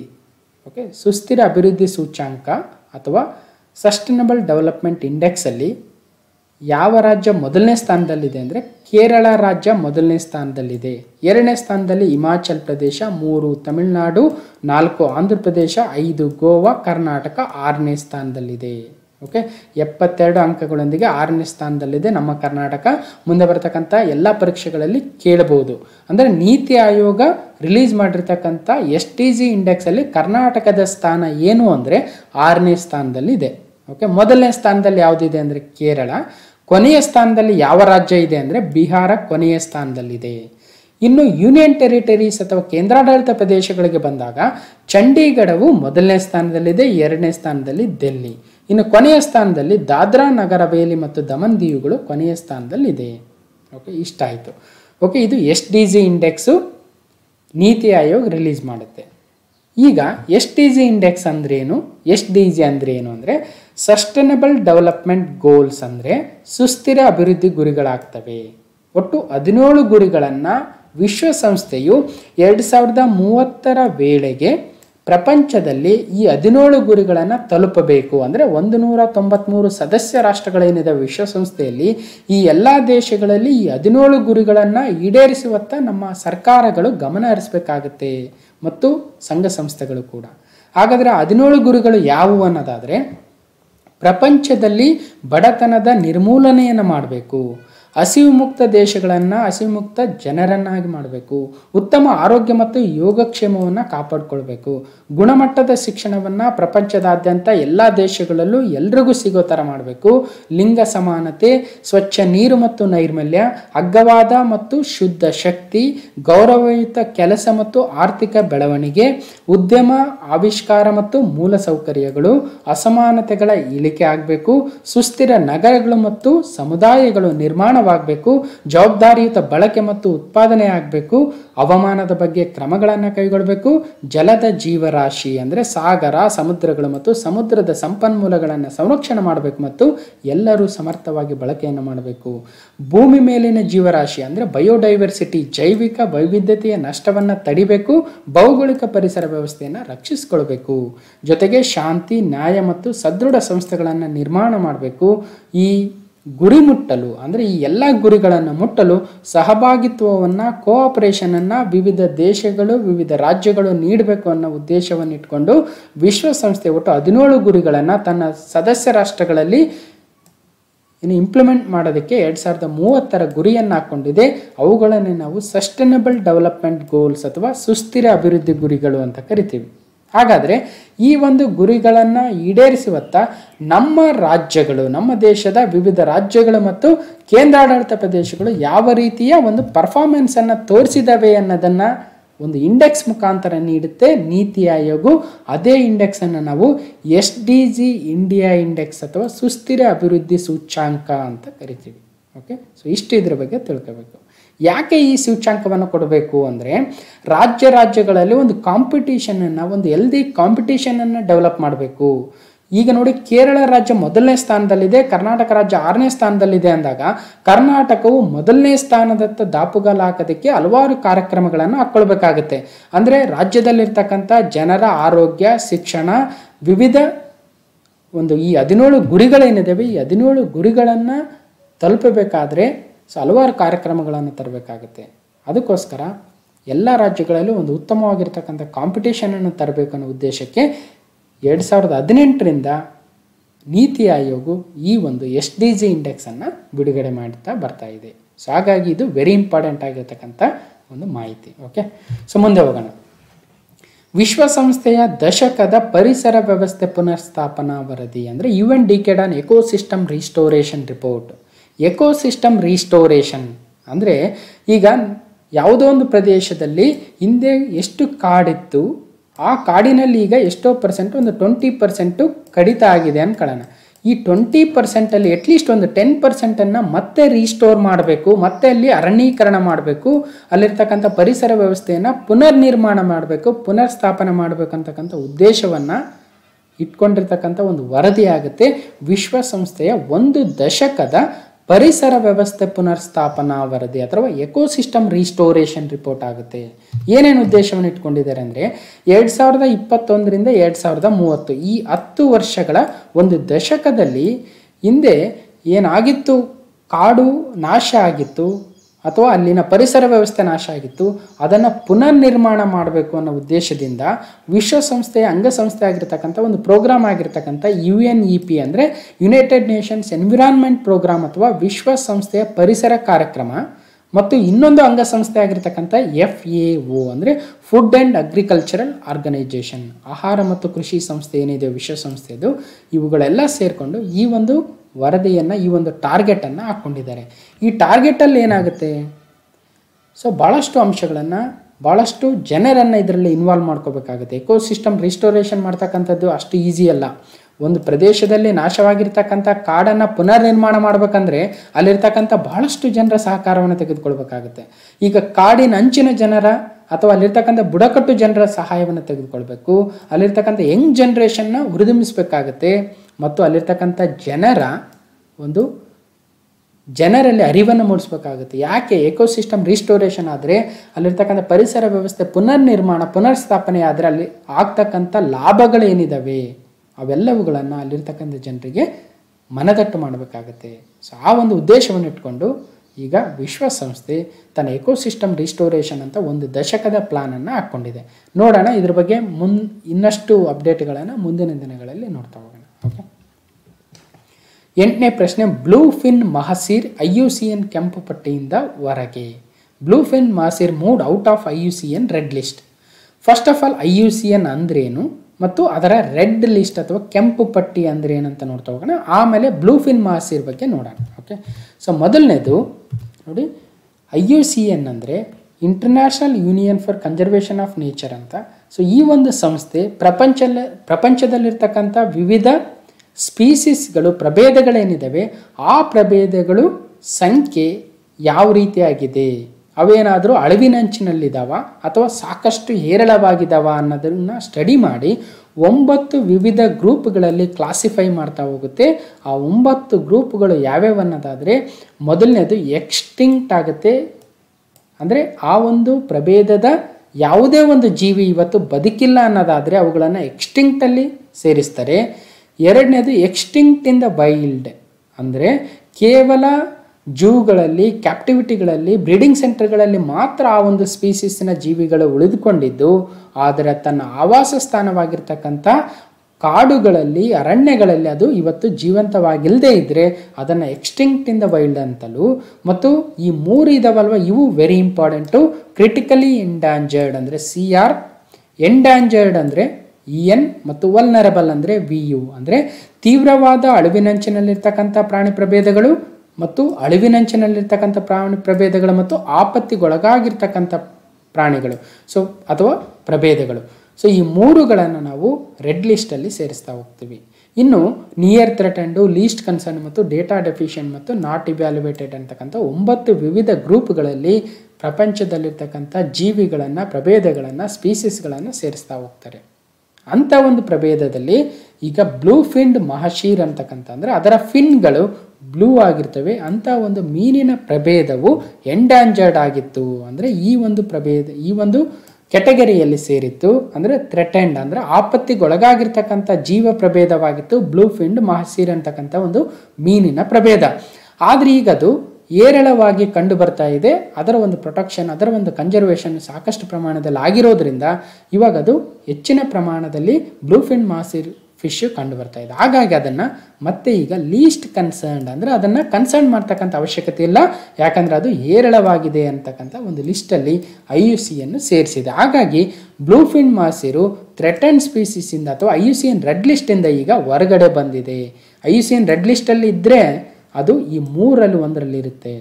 ಓಕೆ ಸುಸ್ಥಿರ ಅಭಿವೃದ್ಧಿ ಸೂಚ್ಯಾಂಕ ಅಥವಾ ಸಸ್ಟೈನಬಲ್ ಡೆವಲಪ್ಮೆಂಟ್ ಇಂಡೆಕ್ಸಲ್ಲಿ ಯಾವ ರಾಜ್ಯ ಮೊದಲನೇ ಸ್ಥಾನದಲ್ಲಿದೆ ಅಂದರೆ ಕೇರಳ ರಾಜ್ಯ ಮೊದಲನೇ ಸ್ಥಾನದಲ್ಲಿದೆ. ಎರಡನೇ ಸ್ಥಾನದಲ್ಲಿ ಹಿಮಾಚಲ್ ಪ್ರದೇಶ, ಮೂರು ತಮಿಳುನಾಡು, ನಾಲ್ಕು ಆಂಧ್ರ ಪ್ರದೇಶ ಐದು ಗೋವಾ, ಕರ್ನಾಟಕ ಆರನೇ ಸ್ಥಾನದಲ್ಲಿದೆ. ಓಕೆ? ಎಪ್ಪತ್ತೆರಡು ಅಂಕಗಳೊಂದಿಗೆ ಆರನೇ ಸ್ಥಾನದಲ್ಲಿದೆ ನಮ್ಮ ಕರ್ನಾಟಕ. ಮುಂದೆ ಬರತಕ್ಕಂಥ ಎಲ್ಲ ಪರೀಕ್ಷೆಗಳಲ್ಲಿ ಕೇಳಬಹುದು. ಅಂದರೆ ನೀತಿ ಆಯೋಗ ರಿಲೀಸ್ ಮಾಡಿರ್ತಕ್ಕಂಥ ಎಸ್ ಟಿ ಜಿ ಇಂಡೆಕ್ಸಲ್ಲಿ ಕರ್ನಾಟಕದ ಸ್ಥಾನ ಏನು ಅಂದರೆ ಆರನೇ ಸ್ಥಾನದಲ್ಲಿದೆ. ಓಕೆ? ಮೊದಲನೇ ಸ್ಥಾನದಲ್ಲಿ ಯಾವುದಿದೆ ಅಂದರೆ ಕೇರಳ. ಕೊನೆಯ ಸ್ಥಾನದಲ್ಲಿ ಯಾವ ರಾಜ್ಯ ಇದೆ ಅಂದರೆ ಬಿಹಾರ ಕೊನೆಯ ಸ್ಥಾನದಲ್ಲಿದೆ. ಇನ್ನು ಯೂನಿಯನ್ ಟೆರಿಟರೀಸ್ ಅಥವಾ ಕೇಂದ್ರಾಡಳಿತ ಪ್ರದೇಶಗಳಿಗೆ ಬಂದಾಗ ಚಂಡೀಗಢವು ಮೊದಲನೇ ಸ್ಥಾನದಲ್ಲಿದೆ, ಎರಡನೇ ಸ್ಥಾನದಲ್ಲಿ ದೆಲ್ಲಿ. ಇನ್ನು ಕೊನೆಯ ಸ್ಥಾನದಲ್ಲಿ ದಾದ್ರಾ ನಗರ, ಬೇಲಿ ಮತ್ತು ದಮನ್ ದಿಯುಗಳು ಕೊನೆಯ ಸ್ಥಾನದಲ್ಲಿದೆ. ಓಕೆ ಇಷ್ಟ ಆಯಿತು ಓಕೆ, ಇದು S D G index NITI Aayog release ಮಾಡುತ್ತೆ. ಈಗ ಎಸ್ ಡಿ ಜಿ ಇಂಡೆಕ್ಸ್ ಅಂದ್ರೇನು ಎಸ್ ಡಿ ಜಿ ಅಂದ್ರೆ ಏನು ಅಂದರೆ ಸಸ್ಟೈನಬಲ್ ಡೆವಲಪ್ಮೆಂಟ್ ಗೋಲ್ಸ್ ಅಂದರೆ ಸುಸ್ಥಿರ ಅಭಿವೃದ್ಧಿ ಗುರಿಗಳಾಗ್ತವೆ. ಒಟ್ಟು ಹದಿನೇಳು ಗುರಿಗಳನ್ನು ವಿಶ್ವಸಂಸ್ಥೆಯು ಎರಡು ಸಾವಿರದ ಮೂವತ್ತರ ವೇಳೆಗೆ ಪ್ರಪಂಚದಲ್ಲಿ ಈ ಹದಿನೇಳು ಗುರಿಗಳನ್ನು ತಲುಪಬೇಕು ಅಂದರೆ ಒಂದು ನೂರ ತೊಂಬತ್ತ್ಮೂರು ಸದಸ್ಯ ರಾಷ್ಟ್ರಗಳೇನಿದೆ ವಿಶ್ವಸಂಸ್ಥೆಯಲ್ಲಿ, ಈ ಎಲ್ಲ ದೇಶಗಳಲ್ಲಿ ಈ ಹದಿನೇಳು ಗುರಿಗಳನ್ನು ಈಡೇರಿಸುವತ್ತ ನಮ್ಮ ಸರ್ಕಾರಗಳು ಗಮನ ಹರಿಸಬೇಕಾಗುತ್ತೆ. ಮತ್ತು ಸಂಘ ಸಂಸ್ಥೆಗಳು ಕೂಡ. ಹಾಗಾದರೆ ಹದಿನೇಳು ಗುರಿಗಳು ಯಾವುವು ಅನ್ನೋದಾದರೆ, ಪ್ರಪಂಚದಲ್ಲಿ ಬಡತನದ ನಿರ್ಮೂಲನೆಯನ್ನು ಮಾಡಬೇಕು. ಹಸಿವು ಮುಕ್ತ ದೇಶಗಳನ್ನು ಹಸಿವು ಮುಕ್ತ ಜನರನ್ನಾಗಿ ಮಾಡಬೇಕು. ಉತ್ತಮ ಆರೋಗ್ಯ ಮತ್ತು ಯೋಗಕ್ಷೇಮವನ್ನು ಕಾಪಾಡಿಕೊಳ್ಬೇಕು. ಗುಣಮಟ್ಟದ ಶಿಕ್ಷಣವನ್ನು ಪ್ರಪಂಚದಾದ್ಯಂತ ಎಲ್ಲ ದೇಶಗಳಲ್ಲೂ ಎಲ್ರಿಗೂ ಸಿಗೋ ಥರ ಮಾಡಬೇಕು. ಲಿಂಗ ಸಮಾನತೆ, ಸ್ವಚ್ಛ ನೀರು ಮತ್ತು ನೈರ್ಮಲ್ಯ, ಅಗ್ಗವಾದ ಮತ್ತು ಶುದ್ಧ ಶಕ್ತಿ, ಗೌರವಯುತ ಕೆಲಸ ಮತ್ತು ಆರ್ಥಿಕ ಬೆಳವಣಿಗೆ, ಉದ್ಯಮ, ಆವಿಷ್ಕಾರ ಮತ್ತು ಮೂಲಸೌಕರ್ಯಗಳು, ಅಸಮಾನತೆಗಳ ಇಳಿಕೆ ಆಗಬೇಕು. ಸುಸ್ಥಿರ ನಗರಗಳು ಮತ್ತು ಸಮುದಾಯಗಳು ನಿರ್ಮಾಣವಾಗಬೇಕು ಜವಾಬ್ದಾರಿಯುತ ಬಳಕೆ ಮತ್ತು ಉತ್ಪಾದನೆ ಆಗಬೇಕು, ಹವಾಮಾನದ ಬಗ್ಗೆ ಕ್ರಮಗಳನ್ನು ಕೈಗೊಳ್ಳಬೇಕು ಜಲದ ಜೀವರಾಶಿ ಅಂದರೆ ಸಾಗರ, ಸಮುದ್ರಗಳು ಮತ್ತು ಸಮುದ್ರದ ಸಂಪನ್ಮೂಲಗಳನ್ನು ಸಂರಕ್ಷಣೆ ಮಾಡಬೇಕು ಮತ್ತು ಎಲ್ಲರೂ ಸಮರ್ಥವಾಗಿ ಬಳಕೆಯನ್ನು ಮಾಡಬೇಕು. ಭೂಮಿ ಮೇಲಿನ ಜೀವರಾಶಿ ಅಂದರೆ ಬಯೋಡೈವರ್ಸಿಟಿ, ಜೈವಿಕ ವೈವಿಧ್ಯತೆಯ ನಷ್ಟವನ್ನು ತಡಿಬೇಕು, ಭೌಗೋಳಿಕ ಪರಿಸರ ವ್ಯವಸ್ಥೆಯನ್ನು ರಕ್ಷಿಸಿಕೊಳ್ಬೇಕು. ಜೊತೆಗೆ ಶಾಂತಿ, ನ್ಯಾಯ ಮತ್ತು ಸದೃಢ ಸಂಸ್ಥೆಗಳನ್ನು ನಿರ್ಮಾಣ ಮಾಡಬೇಕು. ಈ ಗುರಿ ಮುಟ್ಟಲು ಅಂದರೆ ಈ ಎಲ್ಲ ಗುರಿಗಳನ್ನು ಮುಟ್ಟಲು ಸಹಭಾಗಿತ್ವವನ್ನು ಕೋಆಪರೇಷನನ್ನು ವಿವಿಧ ದೇಶಗಳು, ವಿವಿಧ ರಾಜ್ಯಗಳು ನೀಡಬೇಕು ಅನ್ನೋ ಉದ್ದೇಶವನ್ನು ಇಟ್ಕೊಂಡು ವಿಶ್ವಸಂಸ್ಥೆ ಒಟ್ಟು ಹದಿನೇಳು ಗುರಿಗಳನ್ನು ತನ್ನ ಸದಸ್ಯ ರಾಷ್ಟ್ರಗಳಲ್ಲಿ ಇನ್ನು ಇಂಪ್ಲಿಮೆಂಟ್ ಮಾಡೋದಕ್ಕೆ ಎರಡು ಸಾವಿರದ ಮೂವತ್ತರ ಗುರಿಯನ್ನು ಹಾಕ್ಕೊಂಡಿದೆ ಅವುಗಳನ್ನೇ ನಾವು ಸಸ್ಟೈನಬಲ್ ಡೆವಲಪ್ಮೆಂಟ್ ಗೋಲ್ಸ್ ಅಥವಾ ಸುಸ್ಥಿರ ಅಭಿವೃದ್ಧಿ ಗುರಿಗಳು ಅಂತ ಕರಿತೀವಿ. ಹಾಗಾದರೆ ಈ ಒಂದು ಗುರಿಗಳನ್ನು ಈಡೇರಿಸುವತ್ತ ನಮ್ಮ ರಾಜ್ಯಗಳು, ನಮ್ಮ ದೇಶದ ವಿವಿಧ ರಾಜ್ಯಗಳು ಮತ್ತು ಕೇಂದ್ರಾಡಳಿತ ಪ್ರದೇಶಗಳು ಯಾವ ರೀತಿಯ ಒಂದು ಪರ್ಫಾರ್ಮೆನ್ಸನ್ನು ತೋರಿಸಿದವೆ ಅನ್ನೋದನ್ನು ಒಂದು ಇಂಡೆಕ್ಸ್ ಮುಖಾಂತರ ನೀಡುತ್ತೆ. ನೀತಿ ಆಯೋಗು ಅದೇ ಇಂಡೆಕ್ಸನ್ನು ನಾವು S D G India index ಅಥವಾ ಸುಸ್ಥಿರ ಅಭಿವೃದ್ಧಿ ಸೂಚ್ಯಾಂಕ ಅಂತ ಕರಿತೀವಿ. ಓಕೆ ಸೊ ಇಷ್ಟು ಇದ್ರ ಬಗ್ಗೆ ತಿಳ್ಕೋಬೇಕು. ಯಾಕೆ ಈ ಸೂಚ್ಯಾಂಕವನ್ನು ಕೊಡಬೇಕು ಅಂದರೆ ರಾಜ್ಯ ರಾಜ್ಯಗಳಲ್ಲಿ ಒಂದು ಕಾಂಪಿಟೇಷನನ್ನು ಒಂದು ಎಲ್ದಿ ಕಾಂಪಿಟೇಷನನ್ನು ಡೆವಲಪ್ ಮಾಡಬೇಕು. ಈಗ ನೋಡಿ ಕೇರಳ ರಾಜ್ಯ ಮೊದಲನೇ ಸ್ಥಾನದಲ್ಲಿದೆ, ಕರ್ನಾಟಕ ರಾಜ್ಯ ಆರನೇ ಸ್ಥಾನದಲ್ಲಿದೆ ಅಂದಾಗ ಕರ್ನಾಟಕವು ಮೊದಲನೇ ಸ್ಥಾನದತ್ತ ದಾಪುಗಾಲ ಹಾಕೋದಕ್ಕೆ ಹಲವಾರು ಕಾರ್ಯಕ್ರಮಗಳನ್ನು ಹಾಕ್ಕೊಳ್ಬೇಕಾಗುತ್ತೆ. ಅಂದರೆ ರಾಜ್ಯದಲ್ಲಿರ್ತಕ್ಕಂಥ ಜನರ ಆರೋಗ್ಯ, ಶಿಕ್ಷಣ, ವಿವಿಧ ಒಂದು ಈ ಹದಿನೇಳು ಗುರಿಗಳೇನಿದ್ದಾವೆ ಈ ಹದಿನೇಳು ಗುರಿಗಳನ್ನು ತಲುಪಬೇಕಾದ್ರೆ ಸೊ ಹಲವಾರು ಕಾರ್ಯಕ್ರಮಗಳನ್ನು ತರಬೇಕಾಗುತ್ತೆ. ಅದಕ್ಕೋಸ್ಕರ ಎಲ್ಲ ರಾಜ್ಯಗಳಲ್ಲೂ ಒಂದು ಉತ್ತಮವಾಗಿರ್ತಕ್ಕಂಥ ಕಾಂಪಿಟೇಷನನ್ನು ತರಬೇಕು ಅನ್ನೋ ಉದ್ದೇಶಕ್ಕೆ ಎರಡು ಸಾವಿರದ ಹದಿನೆಂಟರಿಂದ ನೀತಿ ಆಯೋಗ ಈ ಒಂದು ಎಸ್ ಡಿ ಜಿ ಇಂಡೆಕ್ಸನ್ನು ಬಿಡುಗಡೆ ಮಾಡ್ತಾ ಬರ್ತಾ ಇದೆ. ಸೊ ಹಾಗಾಗಿ ಇದು ವೆರಿ ಇಂಪಾರ್ಟೆಂಟ್ ಆಗಿರ್ತಕ್ಕಂಥ ಒಂದು ಮಾಹಿತಿ ಓಕೆ ಸೊ ಮುಂದೆ ಹೋಗೋಣ. ವಿಶ್ವಸಂಸ್ಥೆಯ ದಶಕದ ಪರಿಸರ ವ್ಯವಸ್ಥೆ ಪುನರ್ಸ್ಥಾಪನಾ ವರದಿ ಅಂದರೆ U N decade on ecosystem restoration report ecosystem restoration. ಅಂದರೆ ಈಗ ಯಾವುದೋ ಒಂದು ಪ್ರದೇಶದಲ್ಲಿ ಹಿಂದೆ ಎಷ್ಟು ಕಾಡಿತ್ತು, ಆ ಕಾಡಿನಲ್ಲಿ ಈಗ ಎಷ್ಟೋ ಪರ್ಸೆಂಟ್ ಒಂದು ಟ್ವೆಂಟಿ ಪರ್ಸೆಂಟು ಕಡಿತ ಆಗಿದೆ ಅಂದ್ಕೊಳ್ಳೋಣ ಈ ಟ್ವೆಂಟಿ ಪರ್ಸೆಂಟಲ್ಲಿ ಅಟ್ಲೀಸ್ಟ್ ಒಂದು ಟೆನ್ ಪರ್ಸೆಂಟನ್ನು ಮತ್ತೆ ರೀಸ್ಟೋರ್ ಮಾಡಬೇಕು, ಮತ್ತೆ ಅಲ್ಲಿ ಅರಣ್ಯೀಕರಣ ಮಾಡಬೇಕು, ಅಲ್ಲಿರ್ತಕ್ಕಂಥ ಪರಿಸರ ವ್ಯವಸ್ಥೆಯನ್ನು ಪುನರ್ ನಿರ್ಮಾಣ ಮಾಡಬೇಕು ಪುನರ್ ಸ್ಥಾಪನೆ ಮಾಡಬೇಕು ಅಂತಕ್ಕಂಥ ಉದ್ದೇಶವನ್ನು ಇಟ್ಕೊಂಡಿರ್ತಕ್ಕಂಥ ಒಂದು ವರದಿ ಆಗುತ್ತೆ ವಿಶ್ವಸಂಸ್ಥೆಯ ಒಂದು ದಶಕದ ಪರಿಸರ ವ್ಯವಸ್ಥೆ ಪುನರ್ಸ್ಥಾಪನಾ ವರದಿ ಅಥವಾ ಎಕೋಸಿಸ್ಟಮ್ ರೀಸ್ಟೋರೇಷನ್ ರಿಪೋರ್ಟ್ ಆಗುತ್ತೆ. ಏನೇನು ಉದ್ದೇಶವನ್ನು ಇಟ್ಕೊಂಡಿದ್ದಾರೆ ಅಂದರೆ ಎರಡು ಸಾವಿರದ ಇಪ್ಪತ್ತೊಂದರಿಂದ ಎರಡು ಸಾವಿರದ ಮೂವತ್ತು ಈ ಹತ್ತು ವರ್ಷಗಳ ಒಂದು ದಶಕದಲ್ಲಿ ಹಿಂದೆ ಏನಾಗಿತ್ತು? ಕಾಡು ನಾಶ ಆಗಿತ್ತು. ಅಥವಾ ಅಲ್ಲಿನ ಪರಿಸರ ವ್ಯವಸ್ಥೆ ನಾಶ ಆಗಿತ್ತು, ಅದನ್ನು ಪುನರ್ನಿರ್ಮಾಣ ಮಾಡಬೇಕು ಅನ್ನೋ ಉದ್ದೇಶದಿಂದ ವಿಶ್ವಸಂಸ್ಥೆಯ ಅಂಗಸಂಸ್ಥೆ ಆಗಿರ್ತಕ್ಕಂಥ ಒಂದು ಪ್ರೋಗ್ರಾಮ್ ಆಗಿರ್ತಕ್ಕಂಥ ಯು ಎನ್ ಇ ಪಿ ಅಂದರೆ ಯುನೈಟೆಡ್ ನೇಷನ್ಸ್ ಎನ್ವಿರಾನ್ಮೆಂಟ್ ಪ್ರೋಗ್ರಾಮ್ ಅಥವಾ ವಿಶ್ವಸಂಸ್ಥೆಯ ಪರಿಸರ ಕಾರ್ಯಕ್ರಮ ಮತ್ತು ಇನ್ನೊಂದು ಅಂಗಸಂಸ್ಥೆ ಆಗಿರ್ತಕ್ಕಂಥ ಎಫ್ ಎ ಒ ಅಂದರೆ ಫುಡ್ ಆ್ಯಂಡ್ ಅಗ್ರಿಕಲ್ಚರಲ್ ಆರ್ಗನೈಜೇಷನ್ ಆಹಾರ ಮತ್ತು ಕೃಷಿ ಸಂಸ್ಥೆ ಏನಿದೆ ವಿಶ್ವಸಂಸ್ಥೆದು, ಇವುಗಳೆಲ್ಲ ಸೇರಿಕೊಂಡು ಈ ಒಂದು ವರದಿಯನ್ನು ಈ ಒಂದು ಟಾರ್ಗೆಟನ್ನು ಹಾಕ್ಕೊಂಡಿದ್ದಾರೆ ಈ ಟಾರ್ಗೆಟಲ್ಲಿ ಏನಾಗುತ್ತೆ? ಸೊ ಭಾಳಷ್ಟು ಅಂಶಗಳನ್ನು ಭಾಳಷ್ಟು ಜನರನ್ನು ಇದರಲ್ಲಿ ಇನ್ವಾಲ್ವ್ ಮಾಡ್ಕೋಬೇಕಾಗುತ್ತೆ. ಎಕೋಸಿಸ್ಟಮ್ ರಿಸ್ಟೋರೇಷನ್ ಮಾಡ್ತಕ್ಕಂಥದ್ದು ಅಷ್ಟು ಈಸಿ ಅಲ್ಲ. ಒಂದು ಪ್ರದೇಶದಲ್ಲಿ ನಾಶವಾಗಿರ್ತಕ್ಕಂಥ ಕಾಡನ್ನು ಪುನರ್ ನಿರ್ಮಾಣ ಮಾಡ್ಬೇಕಂದ್ರೆ ಅಲ್ಲಿರ್ತಕ್ಕಂಥ ಭಾಳಷ್ಟು ಜನರ ಸಹಕಾರವನ್ನು ತೆಗೆದುಕೊಳ್ಬೇಕಾಗುತ್ತೆ. ಈಗ ಕಾಡಿನ ಅಂಚಿನ ಜನರ ಅಥವಾ ಅಲ್ಲಿರ್ತಕ್ಕಂಥ ಬುಡಕಟ್ಟು ಜನರ ಸಹಾಯವನ್ನು ತೆಗೆದುಕೊಳ್ಬೇಕು. ಅಲ್ಲಿರ್ತಕ್ಕಂಥ ಯಂಗ್ ಜನ್ರೇಷನ್ನ ಹುರಿದುಂಬಿಸ್ಬೇಕಾಗತ್ತೆ. ಮತ್ತು ಅಲ್ಲಿರ್ತಕ್ಕಂಥ ಜನರ ಒಂದು ಜನರಲ್ಲಿ ಅರಿವನ್ನು ಮೂಡಿಸ್ಬೇಕಾಗುತ್ತೆ. ಯಾಕೆ? ಎಕೋಸಿಸ್ಟಮ್ ರಿಸ್ಟೋರೇಷನ್ ಆದರೆ, ಅಲ್ಲಿರ್ತಕ್ಕಂಥ ಪರಿಸರ ವ್ಯವಸ್ಥೆ ಪುನರ್ ನಿರ್ಮಾಣ ಪುನರ್ ಸ್ಥಾಪನೆ ಆದರೆ ಅಲ್ಲಿ ಆಗ್ತಕ್ಕಂಥ ಲಾಭಗಳೇನಿದ್ದಾವೆ ಅವೆಲ್ಲವುಗಳನ್ನು ಅಲ್ಲಿರ್ತಕ್ಕಂಥ ಜನರಿಗೆ ಮನದಟ್ಟು ಮಾಡಬೇಕಾಗತ್ತೆ. ಸೊ ಆ ಒಂದು ಉದ್ದೇಶವನ್ನು ಇಟ್ಕೊಂಡು ಈಗ ವಿಶ್ವಸಂಸ್ಥೆ ತನ್ನ ಎಕೋಸಿಸ್ಟಮ್ ರಿಸ್ಟೋರೇಷನ್ ಅಂತ ಒಂದು ದಶಕದ ಪ್ಲಾನನ್ನು ಹಾಕ್ಕೊಂಡಿದೆ. ನೋಡೋಣ, ಇದ್ರ ಬಗ್ಗೆ ಮುನ್ ಇನ್ನಷ್ಟು ಅಪ್ಡೇಟ್ಗಳನ್ನು ಮುಂದಿನ ದಿನಗಳಲ್ಲಿ ನೋಡ್ತಾ ಹೋಗೋಣ. ಎಂಟನೇ ಪ್ರಶ್ನೆ blue fin mahseer I U C N ಕೆಂಪು ಪಟ್ಟಿಯಿಂದ ಹೊರಗೆ. Blue fin mahseer moved out of I U C N red list. First of all I U C N ಅಂದ್ರೇನು? ಮತ್ತು ಅದರ ರೆಡ್ ಲಿಸ್ಟ್ ಅಥವಾ ಕೆಂಪು ಪಟ್ಟಿ ಅಂದ್ರೆ ಏನಂತ ನೋಡ್ತಾ ಹೋಗೋಣ. ಆಮೇಲೆ ಬ್ಲೂ ಫಿನ್ ಮಹಸೀರ್ ಬಗ್ಗೆ ನೋಡೋಣ. ಓಕೆ? ಸೊ ಮೊದಲನೇದು, ನೋಡಿ ಐ ಯು ಸಿ ಎನ್ ಅಂದರೆ international union for conservation of nature ಅಂತ. ಸೊ ಈ ಒಂದು ಸಂಸ್ಥೆ ಪ್ರಪಂಚ ಪ್ರಪಂಚದಲ್ಲಿರ್ತಕ್ಕಂಥ ವಿವಿಧ ಸ್ಪೀಸಿಸ್ಗಳು ಪ್ರಭೇದಗಳೇನಿದ್ದಾವೆ ಆ ಪ್ರಭೇದಗಳು ಸಂಖ್ಯೆ ಯಾವ ರೀತಿಯಾಗಿದೆ? ಅವೇನಾದರೂ ಅಳಿವಿನಂಚಿನಲ್ಲಿದ್ದಾವ ಅಥವಾ ಸಾಕಷ್ಟು ಹೇರಳವಾಗಿದ್ದಾವ ಅನ್ನೋದನ್ನ ಸ್ಟಡಿ ಮಾಡಿ ಒಂಬತ್ತು ವಿವಿಧ ಗ್ರೂಪ್ಗಳಲ್ಲಿ ಕ್ಲಾಸಿಫೈ ಮಾಡ್ತಾ ಹೋಗುತ್ತೆ. ಆ ಒಂಬತ್ತು ಗ್ರೂಪ್ಗಳು ಯಾವ್ಯಾವ ಅನ್ನೋದಾದರೆ ಮೊದಲನೇದು ಎಕ್ಸ್ಟಿಂಕ್ಟ್ ಆಗುತ್ತೆ. ಅಂದರೆ ಆ ಒಂದು ಪ್ರಭೇದದ ಯಾವುದೇ ಒಂದು ಜೀವಿ ಇವತ್ತು ಬದುಕಿಲ್ಲ ಅನ್ನೋದಾದರೆ ಅವುಗಳನ್ನು ಎಕ್ಸ್ಟಿಂಕ್ಟಲ್ಲಿ ಸೇರಿಸ್ತಾರೆ. ಎರಡನೇದು ಎಕ್ಸ್ಟಿಂಕ್ಟ್ ಇನ್ ದ ವೈಲ್ಡ್ ಅಂದರೆ ಕೇವಲ ಜೂಗಳಲ್ಲಿ ಕ್ಯಾಪ್ಟಿವಿಟಿಗಳಲ್ಲಿ ಬ್ರೀಡಿಂಗ್ ಸೆಂಟರ್ಗಳಲ್ಲಿ ಮಾತ್ರ ಆ ಒಂದು ಸ್ಪೀಸೀಸಿನ ಜೀವಿಗಳು ಉಳಿದುಕೊಂಡಿದ್ದು, ಆದರೆ ತನ್ನ ಆವಾಸ ಸ್ಥಾನವಾಗಿರ್ತಕ್ಕಂಥ ಕಾಡುಗಳಲ್ಲಿ, ಅರಣ್ಯಗಳಲ್ಲಿ ಅದು ಇವತ್ತು ಜೀವಂತವಾಗಿಲ್ಲದೆ ಇದ್ದರೆ ಅದನ್ನು ಎಕ್ಸ್ಟಿಂಕ್ಟ್ ಇನ್ ದ ವೈಲ್ಡ್ ಅಂತಲೂ, ಮತ್ತು ಈ ಮೂರು ಇದಾವಲ್ವ? ಇವು ವೆರಿ ಇಂಪಾರ್ಟೆಂಟು ಕ್ರಿಟಿಕಲಿ ಎಂಡ್ಯಾಂಜರ್ಡ್ ಅಂದರೆ ಸಿ ಆರ್ ಎಂಡ್ಯಾಂಜರ್ಡ್ ಅಂದರೆ ಇ ಎನ್ ಮತ್ತು ವಲ್ನರಬಲ್ ಅಂದರೆ ವಿ ಯು ಅಂದರೆ ತೀವ್ರವಾದ ಅಳಿವಿನಂಚಿನಲ್ಲಿರ್ತಕ್ಕಂಥ ಪ್ರಾಣಿ ಪ್ರಭೇದಗಳು ಮತ್ತು ಅಳಿವಿನಂಚಿನಲ್ಲಿರ್ತಕ್ಕಂಥ ಪ್ರಾಣಿ ಪ್ರಭೇದಗಳು ಮತ್ತು ಆಪತ್ತಿಗೊಳಗಾಗಿರ್ತಕ್ಕಂಥ ಪ್ರಾಣಿಗಳು ಸೊ ಅಥವಾ ಪ್ರಭೇದಗಳು. ಸೊ ಈ ಮೂರುಗಳನ್ನು ನಾವು ರೆಡ್ ಲಿಸ್ಟಲ್ಲಿ ಸೇರಿಸ್ತಾ ಹೋಗ್ತೀವಿ. ಇನ್ನು ನಿಯರ್ ಥ್ರೆಟೆಂಡು ಲೀಸ್ಟ್ ಕನ್ಸರ್ನ್ ಮತ್ತು ಡೇಟಾ ಡೆಫಿಷಿಯಂಟ್ ಮತ್ತು ನಾಟ್ ಇವ್ಯಾಲ್ಯುವೇಟೆಡ್ ಅಂತಕ್ಕಂಥ ಒಂಬತ್ತು ವಿವಿಧ ಗ್ರೂಪ್ಗಳಲ್ಲಿ ಪ್ರಪಂಚದಲ್ಲಿರ್ತಕ್ಕಂಥ ಜೀವಿಗಳನ್ನು, ಪ್ರಭೇದಗಳನ್ನು ಸ್ಪೀಸೀಸ್ಗಳನ್ನು ಸೇರಿಸ್ತಾ ಹೋಗ್ತಾರೆ. ಅಂಥ ಒಂದು ಪ್ರಭೇದದಲ್ಲಿ ಈಗ ಬ್ಲೂ ಫಿಂಡ್ ಮಹಶೀರ್ ಅಂತಕ್ಕಂಥ ಅಂದರೆ ಅದರ ಫಿನ್ಗಳು ಬ್ಲೂ ಆಗಿರ್ತವೆ. ಅಂಥ ಒಂದು ಮೀನಿನ ಪ್ರಭೇದವು ಎಂಡ್ಯಾಂಜರ್ಡ್ ಆಗಿತ್ತು ಅಂದರೆ ಈ ಒಂದು ಪ್ರಭೇದ, ಈ ಒಂದು ಕೆಟಗರಿಯಲ್ಲಿ ಸೇರಿತ್ತು ಅಂದರೆ ಥ್ರೆಟೆಂಡ್ ಅಂದರೆ ಆಪತ್ತಿಗೊಳಗಾಗಿರ್ತಕ್ಕಂಥ ಜೀವ ಪ್ರಭೇದವಾಗಿತ್ತು ಬ್ಲೂ ಫಿಂಡ್ ಮಹಸೀರ್ ಅಂತಕ್ಕಂಥ ಒಂದು ಮೀನಿನ ಪ್ರಭೇದ. ಆದರೆ ಈಗ ಅದು ಏರಳವಾಗಿ ಕಂಡು ಬರ್ತಾ ಇದೆ. ಅದರ ಒಂದು ಪ್ರೊಟೆಕ್ಷನ್ ಅದರ ಒಂದು ಕನ್ಸರ್ವೇಷನ್ ಸಾಕಷ್ಟು ಪ್ರಮಾಣದಲ್ಲಿ ಆಗಿರೋದ್ರಿಂದ ಇವಾಗ ಅದು ಹೆಚ್ಚಿನ ಪ್ರಮಾಣದಲ್ಲಿ ಬ್ಲೂಫಿನ್ ಮಾಸಿರ್ ಫಿಶ್ ಕಂಡು ಬರ್ತಾ ಇದೆ. ಹಾಗಾಗಿ ಅದನ್ನು ಮತ್ತೆ ಈಗ ಲೀಸ್ಟ್ ಕನ್ಸರ್ನ್ಡ್ ಅಂದರೆ ಅದನ್ನು ಕನ್ಸರ್ನ್ ಮಾಡ್ತಕ್ಕಂಥ ಅವಶ್ಯಕತೆ ಇಲ್ಲ. ಯಾಕಂದರೆ ಅದು ಏರಳವಾಗಿದೆ ಅಂತಕ್ಕಂಥ ಒಂದು ಲಿಸ್ಟಲ್ಲಿ ಐ ಯು ಸಿಯನ್ನು ಸೇರಿಸಿದೆ. ಹಾಗಾಗಿ ಬ್ಲೂಫಿನ್ ಮಾಸಿರು ಥ್ರೆಟನ್ ಸ್ಪೀಸೀಸಿಂದ ಅಥವಾ I U C N red ಲಿಸ್ಟಿಂದ ಈಗ ಹೊರಗಡೆ ಬಂದಿದೆ. I U C N red ಲಿಸ್ಟಲ್ಲಿ ಇದ್ದರೆ ಅದು ಈ ಮೂರಲ್ಲಿ ಒಂದರಲ್ಲಿ ಇರುತ್ತೆ